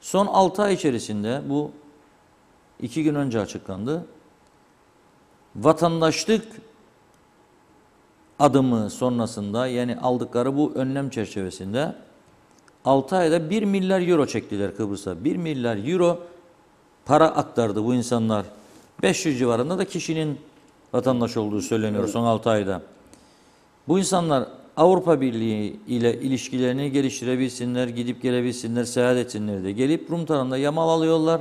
Son 6 ay içerisinde bu iki gün önce açıklandı. Vatandaşlık adımı sonrasında yani aldıkları bu önlem çerçevesinde 6 ayda 1 milyar euro çektiler Kıbrıs'a. 1 milyar euro para aktardı bu insanlar. 500 civarında da kişinin vatandaş olduğu söyleniyor son 6 ayda. Bu insanlar Avrupa Birliği ile ilişkilerini geliştirebilsinler, gidip gelebilsinler, seyahat etsinler diye gelip Rum tarafında ya mal alıyorlar,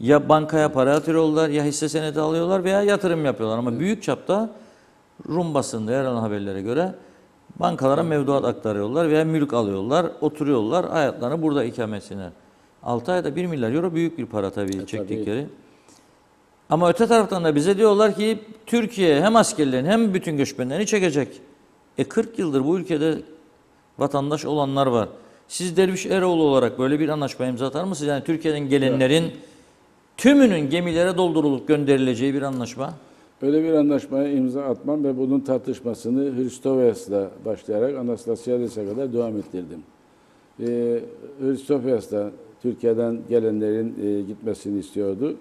ya bankaya para atıyorlar, ya hisse senedi alıyorlar veya yatırım yapıyorlar. Ama büyük çapta Rum basında yer alan haberlere göre bankalara mevduat aktarıyorlar veya mülk alıyorlar, oturuyorlar, hayatlarını burada ikamet etsinler. 6 ayda 1 milyar euro büyük bir para tabii çektikleri. Ama öte taraftan da bize diyorlar ki Türkiye hem askerlerini hem bütün göçmenlerini çekecek. E 40 yıldır bu ülkede vatandaş olanlar var. Siz Derviş Eroğlu olarak böyle bir anlaşma imza atar mısınız? Yani Türkiye'den gelenlerin tümünün gemilere doldurulup gönderileceği bir anlaşma. Öyle bir anlaşmaya imza atmam ve bunun tartışmasını Hristofes'la başlayarak Anastasiades'e kadar devam ettirdim. Ee, Hristofes da Türkiye'den gelenlerin e, gitmesini istiyordu.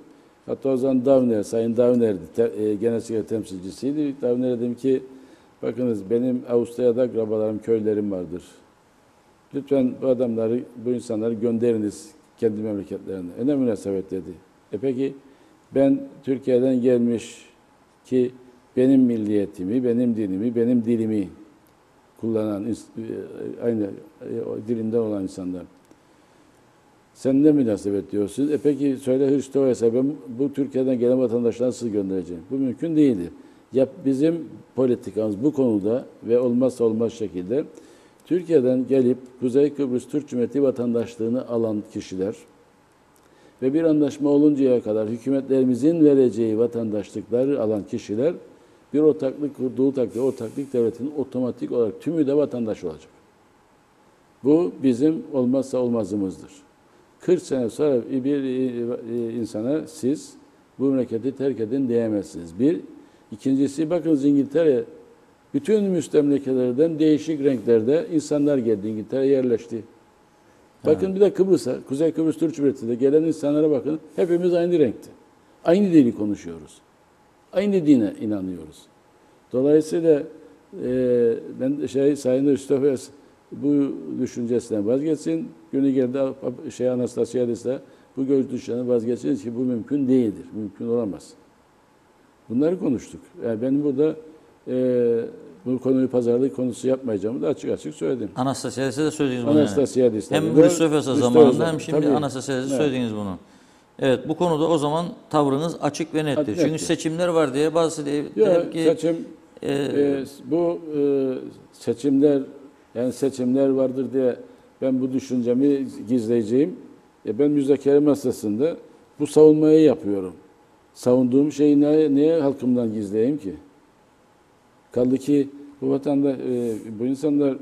Hatta o zaman Davner, Sayın Davner'di, te, e, genel sekreter temsilcisiydi. Davner'e dedim ki, bakınız benim Avusturya'da akrabalarım, köylerim vardır. Lütfen bu adamları, bu insanları gönderiniz kendi memleketlerine. E ne münasebet dedi. E peki ben Türkiye'den gelmiş ki benim milliyetimi, benim dinimi, benim dilimi kullanan, e, aynı e, o dilinden olan insanlar. Sen ne münasebet diyorsun? E peki söyle Hristoyas'a ben bu Türkiye'den gelen vatandaşları nasıl göndereceğim? Bu mümkün değildir. Ya bizim politikamız bu konuda ve olmazsa olmaz şekilde Türkiye'den gelip Kuzey Kıbrıs Türk Cumhuriyeti vatandaşlığını alan kişiler ve bir anlaşma oluncaya kadar hükümetlerimizin vereceği vatandaşlıkları alan kişiler bir ortaklık kurduğu takdirde ortaklık devletinin otomatik olarak tümü de vatandaş olacak. Bu bizim olmazsa olmazımızdır. 40 sene sonra bir insana siz bu memleketi terk edin diyemezsiniz. Bir. İkincisi bakınız İngiltere bütün müstemlekelerden değişik renklerde insanlar geldi İngiltere yerleşti. Bakın bir de Kıbrıs'a, Kuzey Kıbrıs Türk Cumhuriyeti'nde gelen insanlara bakın. Hepimiz aynı renkte. Aynı dili konuşuyoruz. Aynı dine inanıyoruz. Dolayısıyla e, ben şey Sayın Rüstofes bu düşüncesinden vazgeçsin. Günü geldi şey Anastasiadis de bu görüşlerden vazgeçsin ki bu mümkün değildir. Mümkün olamaz. Bunları konuştuk. Yani ben burada e, bu konuyu pazarlık konusu yapmayacağımı da açık açık söyledim. Anastasiadis'e de söylediniz bunu. yani. Anastasiadis'te Hem Hristophos'a, zamanında hem şimdi tabii. Anastasiadis'e Evet. söylediniz bunu. Evet bu konuda o zaman tavrınız açık ve nettir. Açık, Çünkü nettir. seçimler var diye bazı de, der ki seçim e, e, bu e, seçimler yani seçimler vardır diye ben bu düşüncemi gizleyeceğim. E, ben müzakere masasında bu savunmayı yapıyorum. Savunduğum şeyi ne, niye halkımdan gizleyeyim ki? Kaldı ki bu vatanda e, bu insanlar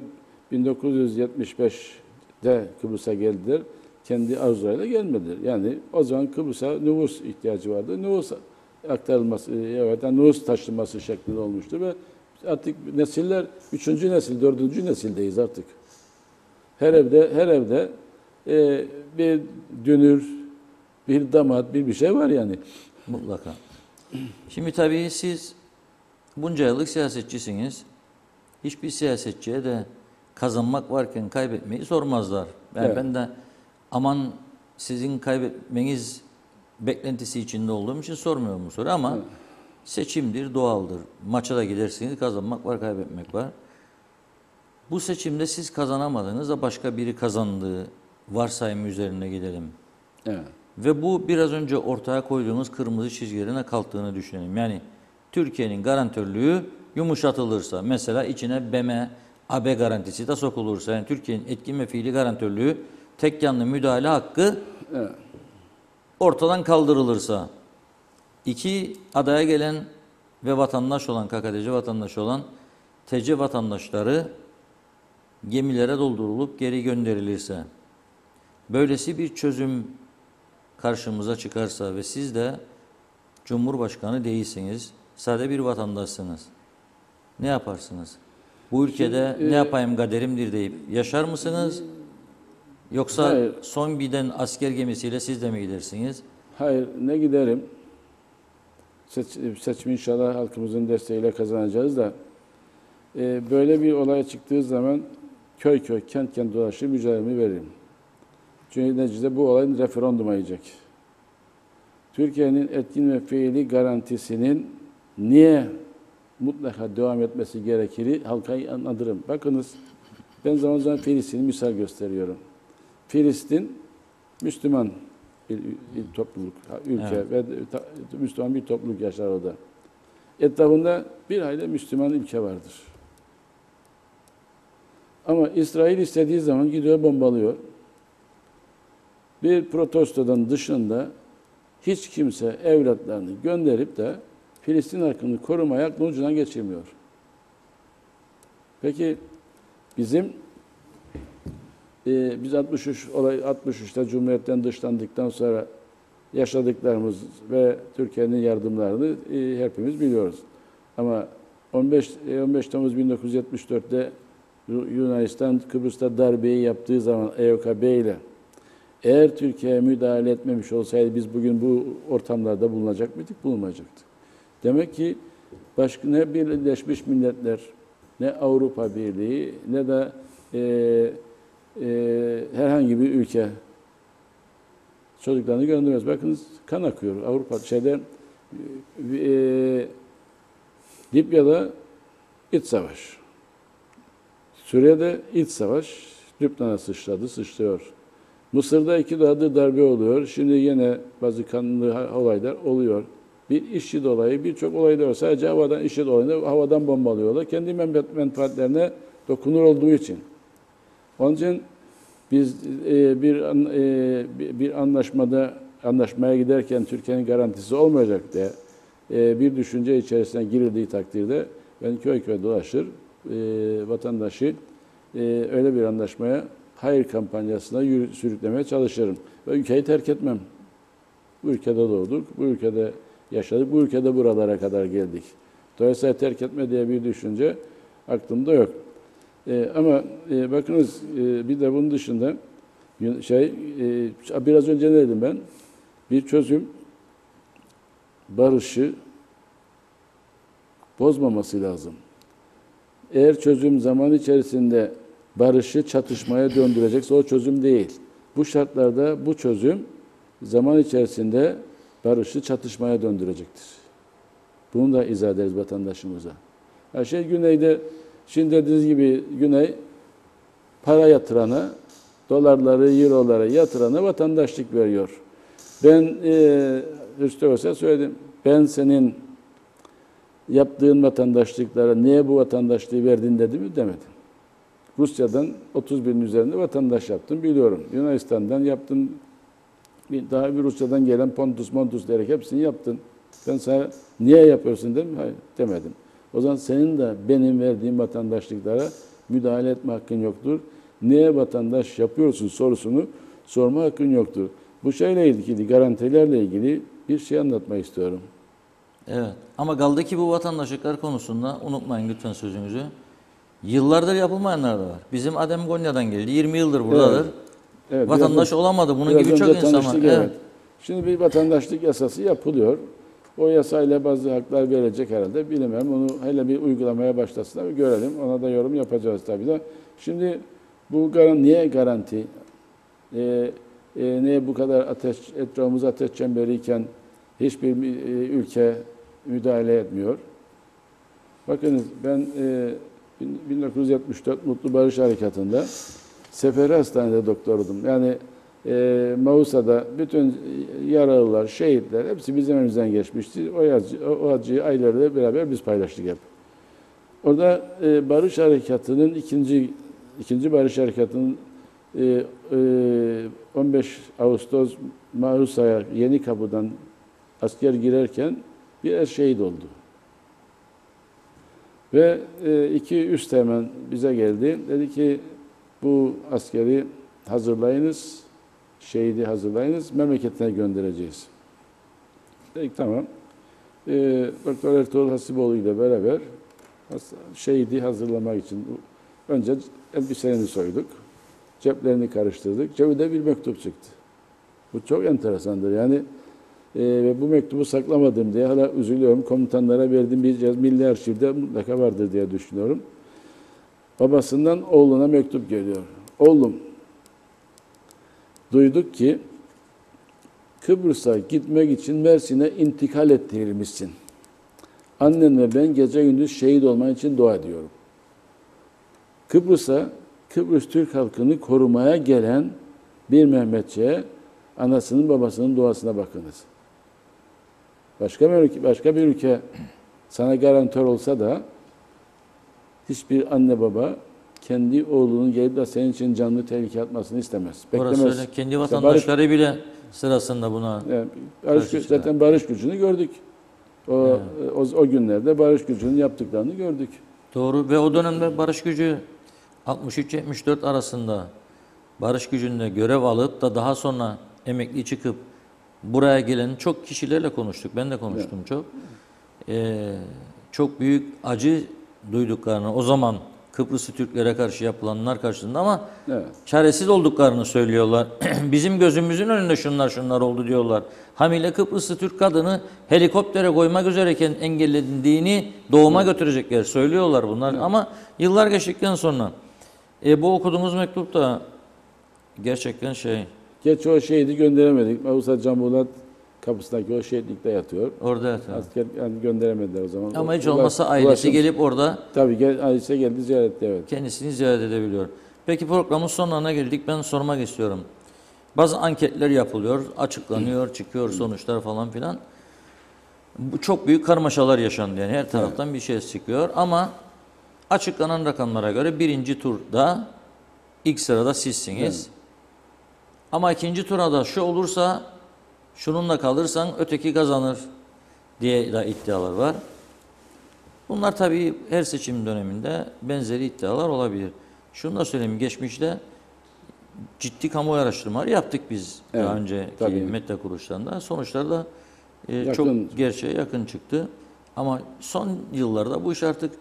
1975'de Kıbrıs'a geldiler. Kendi arzularıyla gelmediler. Yani o zaman Kıbrıs'a nüfus ihtiyacı vardı. Nüfus aktarılması, e, evet, nüfus taşınması şeklinde olmuştu ve artık nesiller, üçüncü nesil, dördüncü nesildeyiz artık. Her evde, her evde e, bir dünür, bir damat, bir bir şey var yani. mutlaka. Şimdi tabii siz bunca yıllık siyasetçisiniz. Hiçbir siyasetçiye de kazanmak varken kaybetmeyi sormazlar. Yani Evet. ben de aman sizin kaybetmeniz beklentisi içinde olduğum için sormuyorum bu soruyu ama seçimdir, doğaldır. Maça da gidersiniz, kazanmak var, kaybetmek var. Bu seçimde siz kazanamadınız da başka biri kazandığı varsayımı üzerine gidelim. Evet. Ve bu biraz önce ortaya koyduğumuz kırmızı çizgilerine kalktığını düşünelim. Yani Türkiye'nin garantörlüğü yumuşatılırsa, mesela içine BM, AB garantisi de sokulursa, yani Türkiye'nin etkin ve fiili garantörlüğü tek yanlı müdahale hakkı Evet. ortadan kaldırılırsa, iki adaya gelen ve vatandaş olan, KKTC vatandaşı olan TC vatandaşları gemilere doldurulup geri gönderilirse, böylesi bir çözüm karşımıza çıkarsa ve siz de Cumhurbaşkanı değilsiniz, sade bir vatandaşsınız. Ne yaparsınız? Bu ülkede ne yapayım kaderimdir deyip yaşar mısınız? Yoksa Hayır. son giden asker gemisiyle siz de mi gidersiniz? Hayır, ne giderim? Seç, seçimi inşallah halkımızın desteğiyle kazanacağız da e, böyle bir olay çıktığı zaman köy köy, kent kent dolaşır mücadelemi veririm. Çünkü neticede bu olayın referanduma gidecek. Türkiye'nin etkin ve fiili garantisinin niye mutlaka devam etmesi gerekir halka anlatırım. Bakınız ben zaman zaman Filistin'i misal gösteriyorum. Filistin Müslüman bir, bir topluluk, ülke ve ta- Müslüman bir topluluk yaşar orada. Etrafında bir aile Müslüman ülke vardır. Ama İsrail istediği zaman gidiyor bombalıyor. Bir protestodan dışında hiç kimse evlatlarını gönderip de Filistin halkını korumaya aklının ucundan geçirmiyor. Peki bizim e, biz 63 olay 63'te Cumhuriyet'ten dışlandıktan sonra yaşadıklarımız ve Türkiye'nin yardımlarını e, hepimiz biliyoruz. Ama 15 e, 15 Temmuz 1974'te Yu- Yunanistan Kıbrıs'ta darbeyi yaptığı zaman EOKB ile Eğer Türkiye müdahale etmemiş olsaydı biz bugün bu ortamlarda bulunacak mıydık? Bulunmayacaktık. Demek ki başka ne Birleşmiş Milletler, ne Avrupa Birliği, ne de e, e, herhangi bir ülke çocuklarını göndermez. Bakınız kan akıyor. Avrupa şeyde e, Libya'da iç savaş. Suriye'de iç savaş. Lübnan'a sıçradı, sıçrıyor. Mısır'da iki dağdır darbe oluyor. Şimdi yine bazı kanlı olaylar oluyor. Bir işçi dolayı birçok olaylar var. Sadece havadan işçi dolayı havadan bombalıyorlar. Kendi men- menfaatlerine dokunur olduğu için. Onun için biz e, bir e, bir anlaşmada anlaşmaya giderken Türkiye'nin garantisi olmayacak diye e, bir düşünce içerisine girildiği takdirde ben köy köy dolaşır e, vatandaşı e, öyle bir anlaşmaya hayır kampanyasına yürü, sürüklemeye çalışırım. Ve ülkeyi terk etmem. Bu ülkede doğduk, bu ülkede yaşadık, bu ülkede buralara kadar geldik. Dolayısıyla terk etme diye bir düşünce aklımda yok. E, ama e, bakınız e, bir de bunun dışında şey e, biraz önce ne dedim ben? Bir çözüm barışı bozmaması lazım. Eğer çözüm zaman içerisinde barışı çatışmaya döndürecekse o çözüm değil. Bu şartlarda bu çözüm zaman içerisinde barışı çatışmaya döndürecektir. Bunu da izah ederiz vatandaşımıza. Her şey güneyde, şimdi dediğiniz gibi güney para yatırana, dolarları, euroları yatırana vatandaşlık veriyor. Ben e, Hüsnü Öse söyledim. Ben senin yaptığın vatandaşlıklara niye bu vatandaşlığı verdin dedi mi demedim. Rusya'dan 30 binin üzerinde vatandaş yaptım biliyorum. Yunanistan'dan yaptın. Bir, daha bir Rusya'dan gelen Pontus, Montus diyerek hepsini yaptın. Ben sana niye yapıyorsun dedim. Hayır demedim. O zaman senin de benim verdiğim vatandaşlıklara müdahale etme hakkın yoktur. Niye vatandaş yapıyorsun sorusunu sorma hakkın yoktur. Bu şeyle ilgili, garantilerle ilgili bir şey anlatmak istiyorum. Evet. Ama kaldı ki bu vatandaşlıklar konusunda unutmayın lütfen sözünüzü. Yıllardır yapılmayanlar da var. Bizim Adem Konya'dan geldi. 20 yıldır buradadır. Evet, Vatandaş biraz- olamadı. Bunun biraz gibi çok insan var. tanıştık, Evet. Şimdi bir vatandaşlık yasası yapılıyor. O yasayla bazı haklar verecek herhalde. Bilemem. Onu hele bir uygulamaya başlasınlar bir görelim. Ona da yorum yapacağız tabii de. Şimdi bu garan niye garanti? Ee, e, niye bu kadar ateş etrafımız ateş çemberiyken hiçbir e, ülke müdahale etmiyor? Bakınız ben e, bin- 1974 Mutlu Barış Harekatı'nda Seferi Hastane'de doktordum. Yani e, Mausa'da bütün yaralılar, şehitler hepsi bizim elimizden geçmişti. O, acı, o acıyı ailelerle beraber biz paylaştık hep. Orada e, Barış Harekatı'nın ikinci ikinci Barış Harekatı'nın e, e, 15 Ağustos Mausa'ya Yeni Kapı'dan asker girerken bir er şehit oldu. Ve e, iki üst hemen bize geldi. Dedi ki bu askeri hazırlayınız, şehidi hazırlayınız, memleketine göndereceğiz. Dedik tamam. E, Doktor Ertuğrul Hasiboğlu ile beraber şehidi hazırlamak için önce elbiselerini soyduk, ceplerini karıştırdık. Cebinde bir mektup çıktı. Bu çok enteresandır. Yani e, ve bu mektubu saklamadım diye hala üzülüyorum. Komutanlara verdiğim bir Milli Arşiv'de mutlaka vardır diye düşünüyorum. Babasından oğluna mektup geliyor. Oğlum, duyduk ki Kıbrıs'a gitmek için Mersin'e intikal ettirilmişsin. Annen ve ben gece gündüz şehit olman için dua ediyorum. Kıbrıs'a, Kıbrıs Türk halkını korumaya gelen bir Mehmetçiğe anasının babasının duasına bakınız. Başka bir başka bir ülke sana garantör olsa da hiçbir anne baba kendi oğlunun gelip de senin için canlı tehlike atmasını istemez. Orası Beklemez. öyle. Kendi İşte barış- vatandaşları bile sırasında buna yani barış, güç- zaten barış gücünü gördük. O, o, o günlerde barış gücünün yaptıklarını gördük. Doğru ve o dönemde barış gücü 63-74 arasında barış gücünde görev alıp da daha sonra emekli çıkıp buraya gelen çok kişilerle konuştuk. Ben de konuştum çok. Ee, çok büyük acı duyduklarını o zaman Kıbrıslı Türklere karşı yapılanlar karşısında ama Evet. çaresiz olduklarını söylüyorlar. Bizim gözümüzün önünde şunlar şunlar oldu diyorlar. Hamile Kıbrıslı Türk kadını helikoptere koymak üzereyken engellendiğini doğuma götürecekler söylüyorlar bunlar. Ama yıllar geçtikten sonra e, bu okuduğumuz mektupta gerçekten şey Geç o şehidi gönderemedik. Mavusat Cambulat kapısındaki o şehitlikte yatıyor. orada yatan. Asker yani gönderemediler o zaman. Ama hiç Ulaş- olmazsa ailesi ulaşım- gelip orada Tabii gel, ailesi geldi ziyarette evet. kendisini ziyaret edebiliyor. Peki programın sonlarına geldik. Ben sormak istiyorum. Bazı anketler yapılıyor, açıklanıyor, çıkıyor sonuçlar falan filan. Bu çok büyük karmaşalar yaşandı yani her taraftan bir şey çıkıyor ama açıklanan rakamlara göre birinci turda ilk sırada sizsiniz. Ama ikinci turda şu olursa şununla kalırsan öteki kazanır diye de iddialar var. Bunlar tabii her seçim döneminde benzeri iddialar olabilir. Şunu da söyleyeyim, geçmişte ciddi kamuoyu araştırmaları yaptık biz Evet, daha önceki tabii. medya kuruluşlarında. Sonuçlar da e, Yakın. çok gerçeğe yakın çıktı. Ama son yıllarda bu iş artık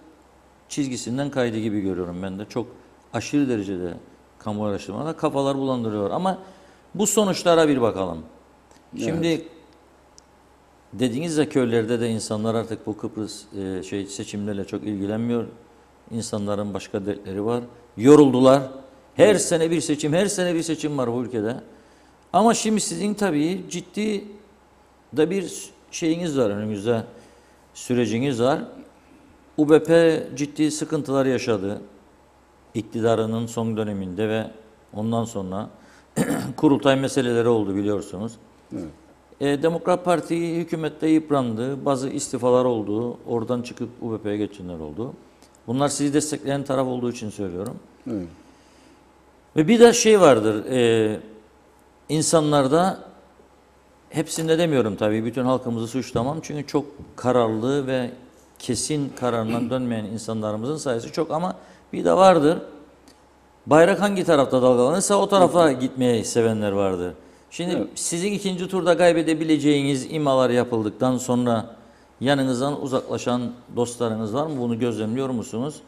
çizgisinden kaydı gibi görüyorum ben de. Çok aşırı derecede kamuoyu araştırmalarda kafalar bulandırıyor. Ama bu sonuçlara bir bakalım. Şimdi Dediğiniz ya köylerde de insanlar artık bu Kıbrıs e, şey seçimlerle çok ilgilenmiyor. İnsanların başka dertleri var. Yoruldular. Her sene bir seçim, her sene bir seçim var bu ülkede. Ama şimdi sizin tabii ciddi da bir şeyiniz var önünüzde. Süreciniz var. UBP ciddi sıkıntılar yaşadı. İktidarının son döneminde ve ondan sonra kurultay meseleleri oldu biliyorsunuz. Evet. E, Demokrat Parti hükümette yıprandı. Bazı istifalar oldu. Oradan çıkıp UBP'ye geçenler oldu. Bunlar sizi destekleyen taraf olduğu için söylüyorum. Evet. Ve bir de şey vardır. E, insanlarda hepsinde demiyorum tabii. Bütün halkımızı suçlamam. Çünkü çok kararlı ve kesin kararından dönmeyen insanlarımızın sayısı çok ama bir de vardır. Bayrak hangi tarafta dalgalanırsa o tarafa gitmeye sevenler vardır. Şimdi Evet. sizin ikinci turda kaybedebileceğiniz imalar yapıldıktan sonra yanınızdan uzaklaşan dostlarınız var mı? Bunu gözlemliyor musunuz?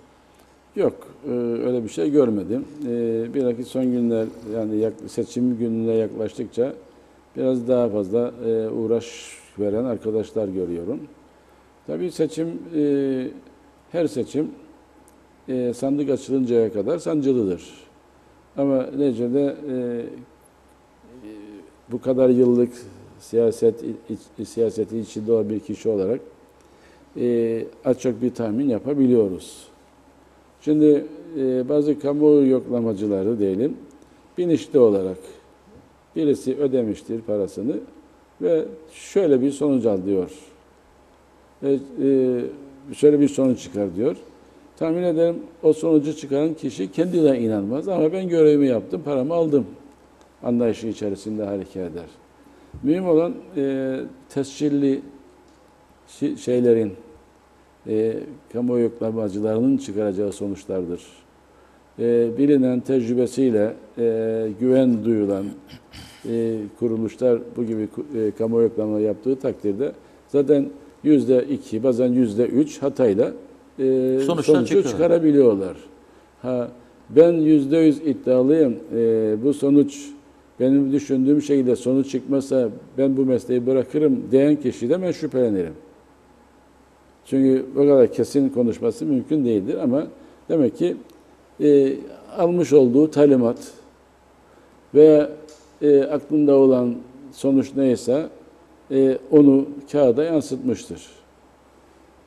Yok, e, öyle bir şey görmedim. E, Bilakis son günler yani seçim gününe yaklaştıkça biraz daha fazla e, uğraş veren arkadaşlar görüyorum. Tabii seçim, her seçim sandık açılıncaya kadar sancılıdır. Ama neticede bu kadar yıllık siyaset siyaseti içinde olan bir kişi olarak e, az çok bir tahmin yapabiliyoruz. Şimdi e, bazı kamuoyu yoklamacıları diyelim bilinçli olarak birisi ödemiştir parasını ve şöyle bir sonuç al diyor. Ve, e, şöyle bir sonuç çıkar diyor. Tahmin ederim o sonucu çıkaran kişi kendi de inanmaz ama ben görevimi yaptım, paramı aldım anlayışı içerisinde hareket eder. Mühim olan e, tescilli şeylerin, e, kamuoyu yoklamacılarının çıkaracağı sonuçlardır. E, bilinen tecrübesiyle e, güven duyulan e, kuruluşlar bu gibi e, kamuoyu yoklama yaptığı takdirde zaten yüzde iki bazen yüzde üç hatayla e, Sonuçlar sonucu çıkıyor. çıkarabiliyorlar. Ha, ben yüzde yüz iddialıyım. E, bu sonuç benim düşündüğüm şekilde sonuç çıkmasa ben bu mesleği bırakırım diyen kişiden ben şüphelenirim. Çünkü o kadar kesin konuşması mümkün değildir ama demek ki e, almış olduğu talimat veya e, aklında olan sonuç neyse e, onu kağıda yansıtmıştır.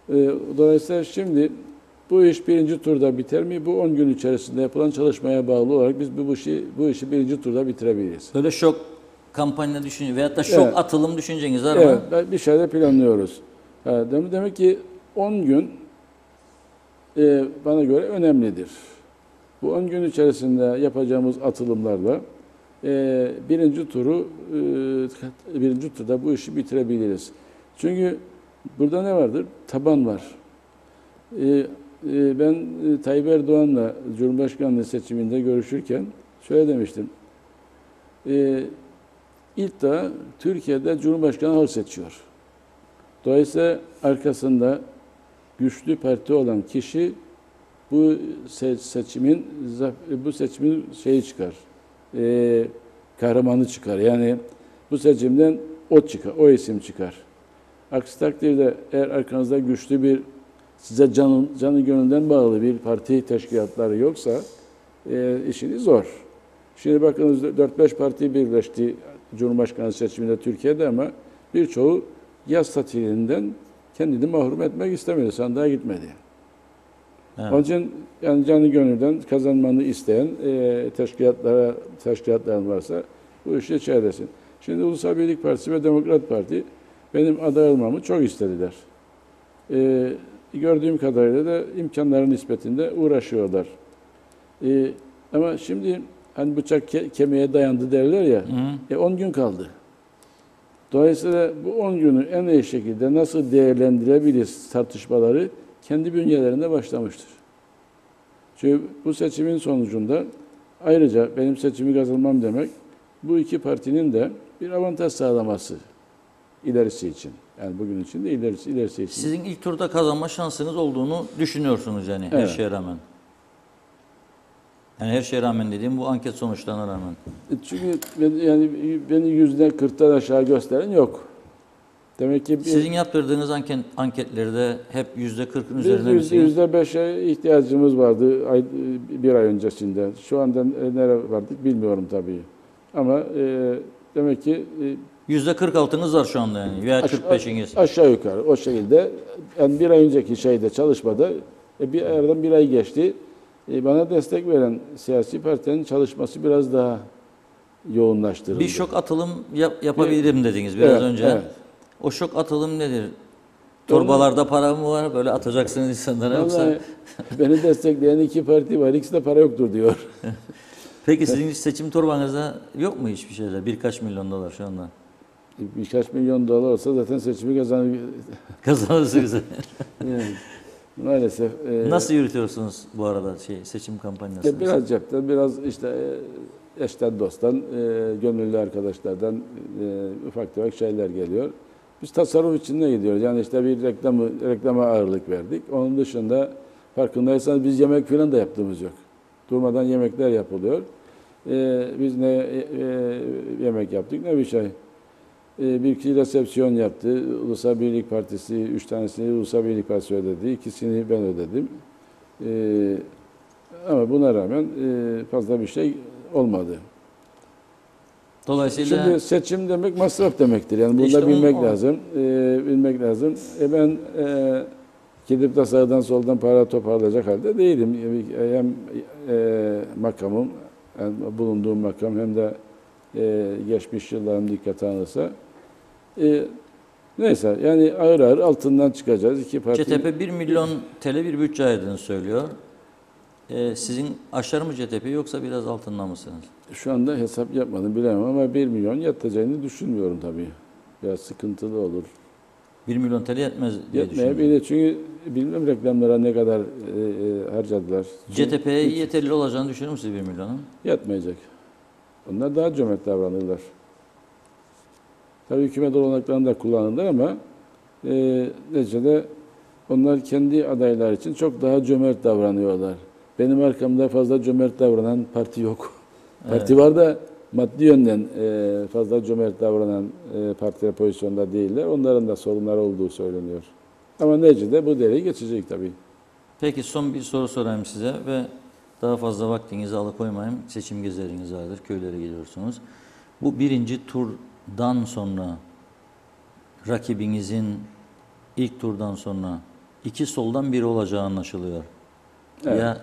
E, dolayısıyla şimdi bu iş birinci turda biter mi? Bu 10 gün içerisinde yapılan çalışmaya bağlı olarak biz bu işi bu işi birinci turda bitirebiliriz. Böyle şok kampanya düşünce veyahut da şok Evet. atılım düşünceniz var Evet, mı? ben bir şeyler planlıyoruz. Ha, dem- demek ki 10 gün e, bana göre önemlidir. Bu 10 gün içerisinde yapacağımız atılımlarla e, birinci turu e, birinci turda bu işi bitirebiliriz. Çünkü burada ne vardır? Taban var. E, ben e, Tayyip Erdoğan'la Cumhurbaşkanlığı seçiminde görüşürken şöyle demiştim. E, İddia Türkiye'de Cumhurbaşkanı halk seçiyor. Dolayısıyla arkasında güçlü parti olan kişi bu bu se- seçimin bu seçimin şeyi çıkar. E, kahramanı çıkar. Yani bu seçimden o çıkar, o isim çıkar. Aksi takdirde eğer arkanızda güçlü bir size canın, canı gönülden bağlı bir parti teşkilatları yoksa e, işiniz zor. Şimdi bakınız 4-5 parti birleşti Cumhurbaşkanı seçiminde Türkiye'de ama birçoğu yaz tatilinden kendini mahrum etmek istemedi, sandığa gitmedi. Evet. Onun için yani canı gönülden kazanmanı isteyen e, teşkilatlara, teşkilatların varsa bu işi çeyresin. Şimdi Ulusal Birlik Partisi ve Demokrat Parti benim aday olmamı çok istediler. E, gördüğüm kadarıyla da imkanların nispetinde uğraşıyorlar. E, ama şimdi hani bıçak ke- kemiğe dayandı derler ya, Hı. e 10 gün kaldı. Dolayısıyla bu 10 günü en iyi şekilde nasıl değerlendirebiliriz tartışmaları kendi bünyelerinde başlamıştır. Çünkü bu seçimin sonucunda ayrıca benim seçimi kazanmam demek bu iki partinin de bir avantaj sağlaması ilerisi için. Yani bugün için de ilerisi, ilerisi için. Sizin ilk turda kazanma şansınız olduğunu düşünüyorsunuz yani her Evet. şeye rağmen. Yani her şeye rağmen dediğim bu anket sonuçlarına rağmen. E, Çünkü yani beni yüzde kırktan aşağı gösteren yok. Demek ki bir, Sizin yaptırdığınız anket, anketlerde hep yüzde kırkın üzerinde yüzde, yüzde beşe ihtiyacımız vardı ay, bir ay öncesinde. Şu anda nereye vardık bilmiyorum tabii. Ama e, demek ki e, Yüzde kırk altınız var şu anda yani veya aş- 45'iniz. aşağı yukarı o şekilde yani bir ay önceki şeyde çalışmada e, bir aradan bir ay geçti. E, bana destek veren siyasi partinin çalışması biraz daha yoğunlaştırıldı. Bir şok atılım yap- yapabilirim dediniz biraz Evet, önce. evet. O şok atılım nedir? Torbalarda para mı var? Böyle atacaksınız insanlara yoksa? Beni destekleyen iki parti var. İkisi de para yoktur diyor. Peki sizin seçim torbanızda yok mu hiçbir şeyler? Birkaç milyon dolar şu anda. Birkaç milyon dolar olsa zaten seçimi kazanır. Kazanırsınız. Yani maalesef. e, Nasıl yürütüyorsunuz bu arada şey seçim kampanyasını? e, Biraz cepten, biraz işte e, eşten, dosttan, e, gönüllü arkadaşlardan e, ufak tefek şeyler geliyor. Biz tasarruf içinde gidiyoruz. Yani işte bir reklamı, reklama ağırlık verdik. Onun dışında farkındaysanız biz yemek falan da yaptığımız yok. Durmadan yemekler yapılıyor. E, biz ne e, e, yemek yaptık ne bir şey. E, bir iki resepsiyon yaptı. Ulusal Birlik Partisi, üç tanesini Ulusal Birlik Partisi ödedi. ikisini ben ödedim. E, ama buna rağmen e, fazla bir şey olmadı. Dolayısıyla Şimdi seçim demek masraf demektir. Yani bunu İşte da bilmek o- lazım. E, bilmek lazım. E, ben e, gidip de sağdan soldan para toparlayacak halde değilim. Hem e, makamım, yani bulunduğum makam hem de e, geçmiş yıllarım dikkate alırsa. E, neyse yani ağır ağır altından çıkacağız. İki parti. CTP 1 milyon TL bir bütçe ayırdığını söylüyor. Ee, sizin aşağı mı CTP yoksa biraz altında mısınız? Şu anda hesap yapmadım bilemem ama 1 milyon yatacağını düşünmüyorum tabii. Biraz sıkıntılı olur. 1 milyon TL yetmez diye. Yetmeyebilir çünkü bilmem reklamlara ne kadar e, e, harcadılar. CTP'ye yeterli olacağını düşünür müsünüz 1 milyonun? Yatmayacak. Onlar daha cömert davranırlar. Tabii hükümet olanaklarını da kullanırlar ama e, neticede onlar kendi adaylar için çok daha cömert davranıyorlar. Benim arkamda fazla cömert davranan parti yok. Parti var da maddi yönden e, fazla cömert davranan e, partiler pozisyonda değiller. Onların da sorunları olduğu söyleniyor. Ama neticede bu dereyi geçecek tabii. Peki son bir soru sorayım size ve daha fazla vaktinizi alıkoymayayım. Seçim gezileriniz vardır, köylere gidiyorsunuz. Bu birinci turdan sonra rakibinizin ilk turdan sonra iki soldan biri olacağı anlaşılıyor. Evet. Ya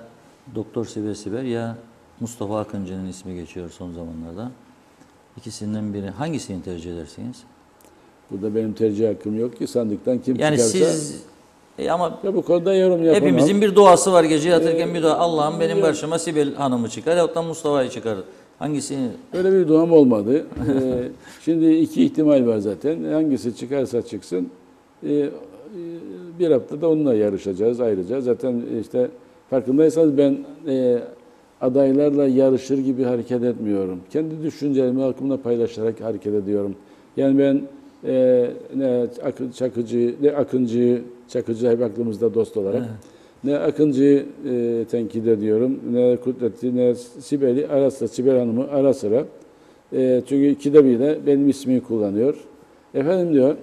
Doktor Sibel Siber ya Mustafa Akıncı'nın ismi geçiyor son zamanlarda. İkisinden biri. Hangisini tercih edersiniz? Burada benim tercih hakkım yok ki sandıktan kim Yani çıkarsa. siz e ama Ya bu konuda yorum yapamam. Hepimizin bir duası var gece yatırken Ee, bir dua. Allah'ım benim karşıma Sibel Hanım'ı çıkar yahut da Mustafa'yı çıkar. Hangisini? Öyle bir duam olmadı. Ee, şimdi iki ihtimal var zaten. Hangisi çıkarsa çıksın. Ee, bir haftada onunla yarışacağız ayrıca. Zaten işte farkındaysanız ben e, adaylarla yarışır gibi hareket etmiyorum. Kendi düşüncelerimi halkımla paylaşarak hareket ediyorum. Yani ben e, ne Akın, Çakıcı, ne Akıncı, Çakıcı hep aklımızda dost olarak. Ne Akıncı'yı e, tenkit ediyorum, ne Kudret'i, ne Sibel'i ara sıra, Sibel Hanım'ı ara sıra. E, çünkü ikide bir de benim ismimi kullanıyor. Efendim diyor,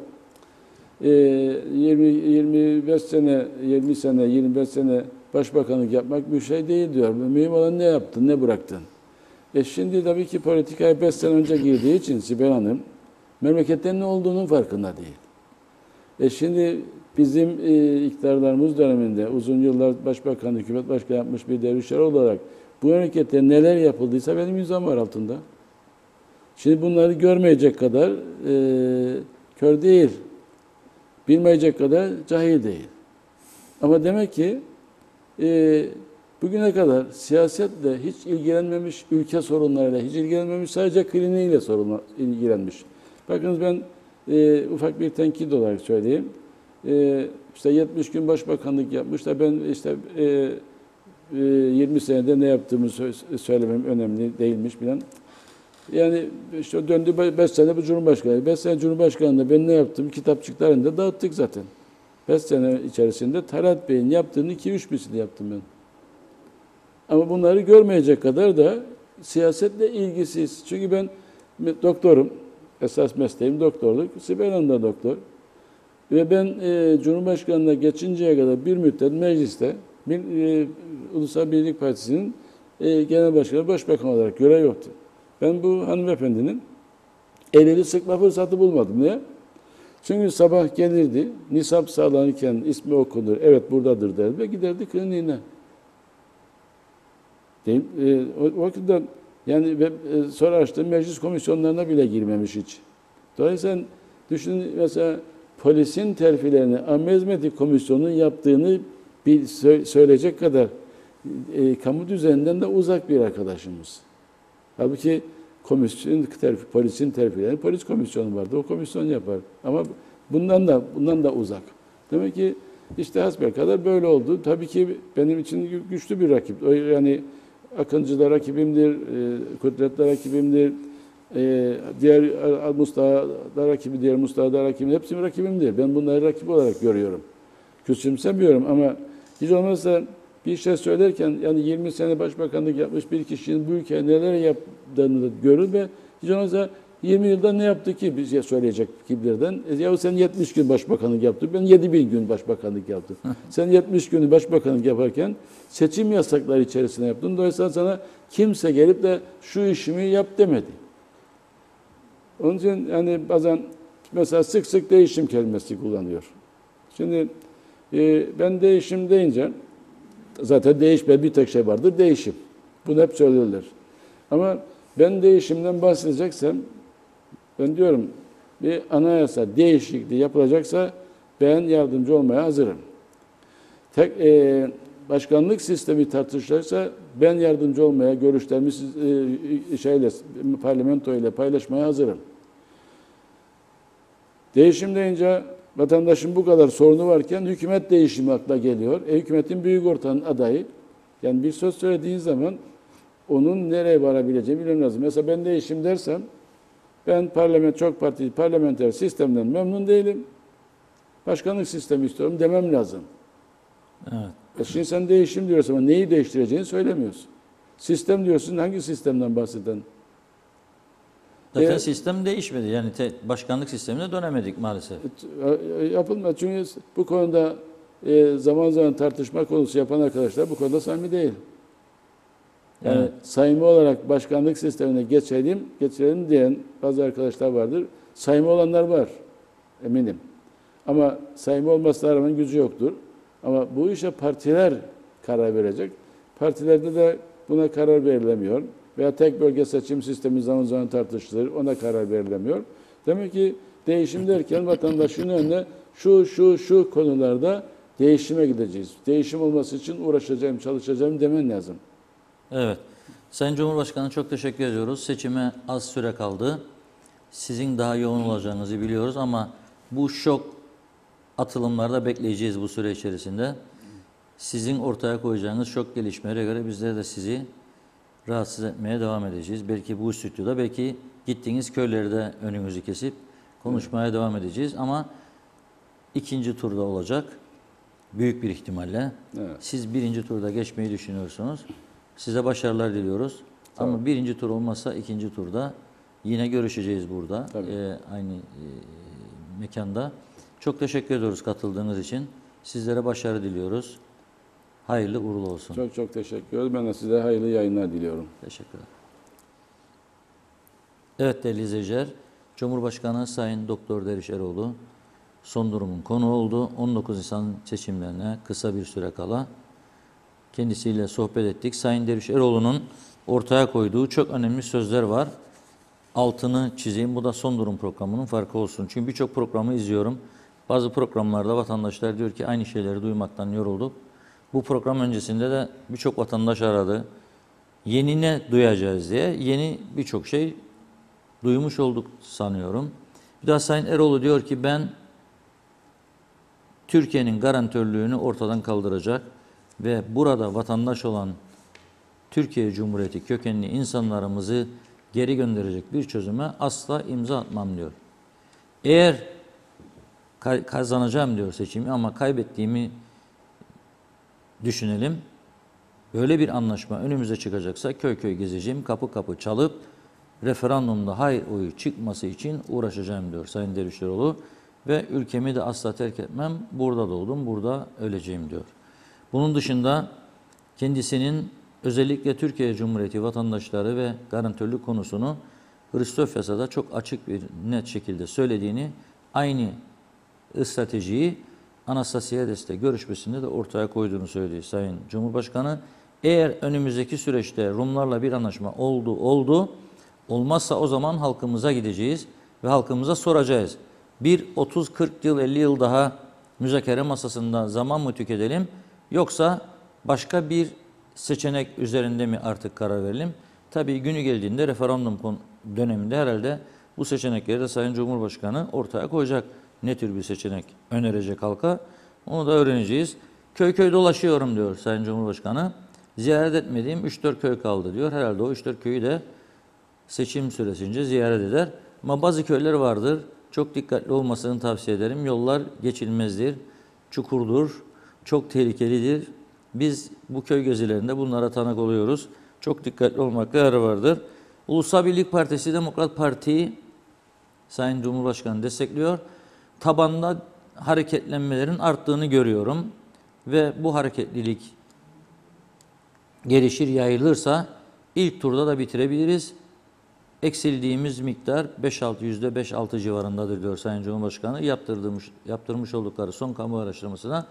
e, 20, 25 sene, 20 sene, 25 sene başbakanlık yapmak bir şey değil diyor. Mühim olan ne yaptın, ne bıraktın? E şimdi tabii ki politikaya 5 sene önce girdiği için Sibel Hanım, memleketten ne olduğunun farkında değil. E şimdi bizim e, iktidarlarımız döneminde uzun yıllar başbakan, hükümet başkanı yapmış bir dervişler olarak bu memlekette neler yapıldıysa benim imzam var altında. Şimdi bunları görmeyecek kadar e, kör değil, bilmeyecek kadar cahil değil. Ama demek ki e, bugüne kadar siyasetle hiç ilgilenmemiş, ülke sorunlarıyla hiç ilgilenmemiş, sadece kliniğiyle sorunla ilgilenmiş. Bakınız ben e, ufak bir tenkit olarak söyleyeyim. E, işte 70 gün başbakanlık yapmış da ben işte e, e, 20 senede ne yaptığımı sö- söylemem önemli değilmiş bilen. Yani işte döndü 5 sene bu Cumhurbaşkanı. 5 sene Cumhurbaşkanı'nda ben ne yaptım? Kitapçıklarında dağıttık zaten. 5 sene içerisinde Talat Bey'in yaptığını 2-3 misli yaptım ben. Ama bunları görmeyecek kadar da siyasetle ilgisiz. Çünkü ben doktorum. Esas mesleğim doktorluk. Sibel Hanım da doktor. Ve ben e, Cumhurbaşkanı'na geçinceye kadar bir müddet mecliste bir, e, Ulusal Birlik Partisi'nin e, genel başkanı, başbakan olarak görev yoktu. Ben bu hanımefendinin elini sıkma fırsatı bulmadım. Niye? Çünkü sabah gelirdi, nisap sağlanırken ismi okunur, evet buradadır derdi ve giderdi kliniğine. Değil, e, o, o vakitte yani ve, e, sonra açtığım meclis komisyonlarına bile girmemiş hiç. Dolayısıyla düşünün mesela polisin terfilerini Amme Hizmeti Komisyonu'nun yaptığını bir sö- söyleyecek kadar e, kamu düzeninden de uzak bir arkadaşımız. Halbuki komisyon terfi, polisin terfilerini polis komisyonu vardı. O komisyon yapar. Ama bundan da bundan da uzak. Demek ki işte hasbelkader böyle oldu. Tabii ki benim için gü- güçlü bir rakip. Yani Akıncı da rakibimdir, e, Kudret de rakibimdir, e, diğer e, Mustafa da rakibi, diğer Mustafa da rakibim. Hepsi rakibimdir. Ben bunları rakip olarak görüyorum. Küçümsemiyorum ama hiç olmazsa bir şey söylerken yani 20 sene başbakanlık yapmış bir kişinin bu ülkeye neler yaptığını görür ve hiç olmazsa 20 yılda ne yaptı ki bize söyleyecek kibirden. E, ya sen 70 gün başbakanlık yaptın, ben 7000 gün başbakanlık yaptım. sen 70 gün başbakanlık yaparken seçim yasakları içerisinde yaptın. Dolayısıyla sana kimse gelip de şu işimi yap demedi. Onun için yani bazen mesela sık sık değişim kelimesi kullanıyor. Şimdi e, ben değişim deyince zaten değişme bir tek şey vardır değişim. Bunu hep söylerler. Ama ben değişimden bahsedeceksem ben diyorum bir anayasa değişikliği yapılacaksa ben yardımcı olmaya hazırım. Tek e, başkanlık sistemi tartışılacaksa ben yardımcı olmaya, görüşlerimi siz- e, şeyle parlamento ile paylaşmaya hazırım. Değişim deyince vatandaşın bu kadar sorunu varken hükümet değişimi akla geliyor. E, hükümetin büyük ortanın adayı. Yani bir söz söylediğin zaman onun nereye varabileceğini bilmem lazım. Mesela ben değişim dersem ben parlament çok partili parlamenter sistemden memnun değilim. Başkanlık sistemi istiyorum demem lazım. Evet. E şimdi sen değişim diyorsun ama neyi değiştireceğini söylemiyorsun. Sistem diyorsun hangi sistemden bahseden? Zaten Evet. sistem değişmedi. Yani te- başkanlık sistemine dönemedik maalesef. E, Yapılmaz. Çünkü bu konuda e, zaman zaman tartışma konusu yapan arkadaşlar bu konuda samimi değil. Yani Evet. sayımı olarak başkanlık sistemine geçelim, geçirelim diyen bazı arkadaşlar vardır. Sayımı olanlar var, eminim. Ama sayımı olmasına rağmen gücü yoktur. Ama bu işe partiler karar verecek. Partilerde de buna karar verilemiyor. Veya tek bölge seçim sistemi zaman zaman tartışılır, ona karar verilemiyor. Demek ki değişim derken vatandaşın önüne şu şu şu konularda değişime gideceğiz. Değişim olması için uğraşacağım, çalışacağım demen lazım. Evet. Sayın Cumhurbaşkanı çok teşekkür ediyoruz. Seçime az süre kaldı. Sizin daha yoğun olacağınızı biliyoruz ama bu şok atılımlarda bekleyeceğiz bu süre içerisinde. Sizin ortaya koyacağınız şok gelişmelere göre bizler de sizi rahatsız etmeye devam edeceğiz. Belki bu stüdyoda, belki gittiğiniz köylerde önünüzü kesip konuşmaya devam edeceğiz ama ikinci turda olacak. Büyük bir ihtimalle. Evet. Siz birinci turda geçmeyi düşünüyorsunuz. Size başarılar diliyoruz. Ama birinci tur olmazsa ikinci turda yine görüşeceğiz burada. Tabii. Ee, aynı e, mekanda. Çok teşekkür ediyoruz katıldığınız için. Sizlere başarı diliyoruz. Hayırlı uğurlu olsun. Çok çok teşekkür ederim. Ben de size hayırlı yayınlar diliyorum. Teşekkürler. Evet değerli izleyiciler, Cumhurbaşkanı Sayın Doktor Deriş Eroğlu son durumun konu oldu. 19 Nisan seçimlerine kısa bir süre kala kendisiyle sohbet ettik. Sayın Deriş Eroğlu'nun ortaya koyduğu çok önemli sözler var. Altını çizeyim. Bu da son durum programının farkı olsun. Çünkü birçok programı izliyorum. Bazı programlarda vatandaşlar diyor ki aynı şeyleri duymaktan yorulduk. Bu program öncesinde de birçok vatandaş aradı. Yeni ne duyacağız diye. Yeni birçok şey duymuş olduk sanıyorum. Bir daha Sayın Eroğlu diyor ki ben Türkiye'nin garantörlüğünü ortadan kaldıracak ve burada vatandaş olan Türkiye Cumhuriyeti kökenli insanlarımızı geri gönderecek bir çözüme asla imza atmam diyor. Eğer kazanacağım diyor seçimi ama kaybettiğimi düşünelim. Böyle bir anlaşma önümüze çıkacaksa köy köy gezeceğim, kapı kapı çalıp referandumda hayır oyu çıkması için uğraşacağım diyor Sayın Dervişleroğlu. Ve ülkemi de asla terk etmem, burada doğdum, burada öleceğim diyor. Bunun dışında kendisinin özellikle Türkiye Cumhuriyeti vatandaşları ve garantörlük konusunu Hristofyas'a da çok açık bir net şekilde söylediğini, aynı stratejiyi Anastasiades'te görüşmesinde de ortaya koyduğunu söyledi Sayın Cumhurbaşkanı. Eğer önümüzdeki süreçte Rumlarla bir anlaşma oldu, oldu, olmazsa o zaman halkımıza gideceğiz ve halkımıza soracağız. Bir 30, 40 yıl, 50 yıl daha müzakere masasında zaman mı tüketelim yoksa başka bir seçenek üzerinde mi artık karar verelim? Tabii günü geldiğinde referandum döneminde herhalde bu seçenekleri de Sayın Cumhurbaşkanı ortaya koyacak. Ne tür bir seçenek önerecek halka? Onu da öğreneceğiz. Köy köy dolaşıyorum diyor Sayın Cumhurbaşkanı. Ziyaret etmediğim 3-4 köy kaldı diyor. Herhalde o 3-4 köyü de seçim süresince ziyaret eder. Ama bazı köyler vardır. Çok dikkatli olmasını tavsiye ederim. Yollar geçilmezdir, çukurdur, çok tehlikelidir. Biz bu köy gezilerinde bunlara tanık oluyoruz. Çok dikkatli olmakta yarar vardır. Ulusal Birlik Partisi Demokrat Parti Sayın Cumhurbaşkanı destekliyor. Tabanda hareketlenmelerin arttığını görüyorum ve bu hareketlilik gelişir, yayılırsa ilk turda da bitirebiliriz. Eksildiğimiz miktar 5-6 yüzde 5-6 civarındadır diyor Sayın Cumhurbaşkanı. Yaptırmış, yaptırmış oldukları son kamu araştırmasına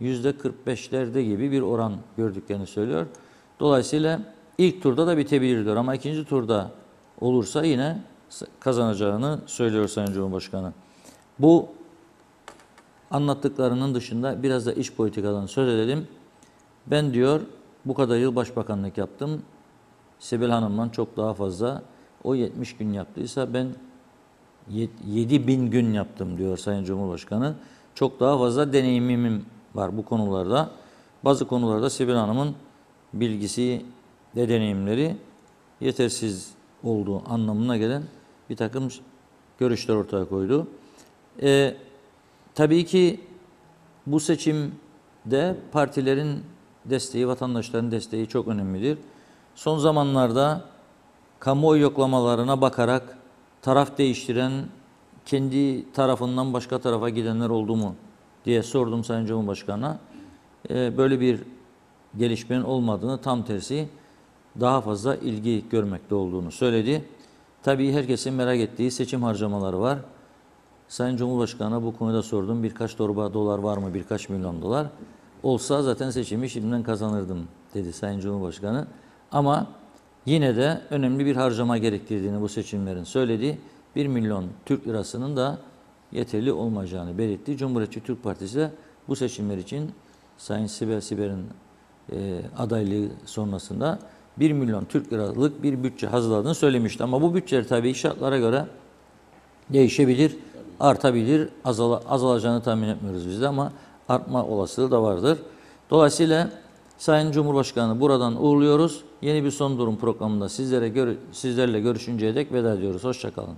yüzde 45'lerde gibi bir oran gördüklerini söylüyor. Dolayısıyla ilk turda da bitebilir diyor ama ikinci turda olursa yine kazanacağını söylüyor Sayın Cumhurbaşkanı. Bu anlattıklarının dışında biraz da iç politikadan söz edelim. Ben diyor bu kadar yıl başbakanlık yaptım. Sibel Hanım'dan çok daha fazla. O 70 gün yaptıysa ben 7 bin gün yaptım diyor Sayın Cumhurbaşkanı. Çok daha fazla deneyimim var bu konularda. Bazı konularda Sibel Hanım'ın bilgisi ve deneyimleri yetersiz olduğu anlamına gelen bir takım görüşler ortaya koydu. Ee, tabii ki bu seçimde partilerin desteği, vatandaşların desteği çok önemlidir. Son zamanlarda kamuoyu yoklamalarına bakarak taraf değiştiren, kendi tarafından başka tarafa gidenler oldu mu diye sordum Sayın Cumhurbaşkanı'na. Ee, böyle bir gelişmenin olmadığını tam tersi daha fazla ilgi görmekte olduğunu söyledi. Tabii herkesin merak ettiği seçim harcamaları var. Sayın Cumhurbaşkanı'na bu konuda sordum. Birkaç torba dolar var mı? Birkaç milyon dolar. Olsa zaten seçimi şimdiden kazanırdım dedi Sayın Cumhurbaşkanı. Ama yine de önemli bir harcama gerektirdiğini bu seçimlerin söyledi. 1 milyon Türk lirasının da yeterli olmayacağını belirtti. Cumhuriyetçi Türk Partisi de bu seçimler için Sayın Sibel Siber'in e, adaylığı sonrasında 1 milyon Türk liralık bir bütçe hazırladığını söylemişti. Ama bu bütçe tabii şartlara göre değişebilir, artabilir, azala, azalacağını tahmin etmiyoruz biz de ama artma olasılığı da vardır. Dolayısıyla Sayın Cumhurbaşkanı buradan uğurluyoruz. Yeni bir son durum programında sizlere gör, sizlerle görüşünceye dek veda ediyoruz. Hoşçakalın.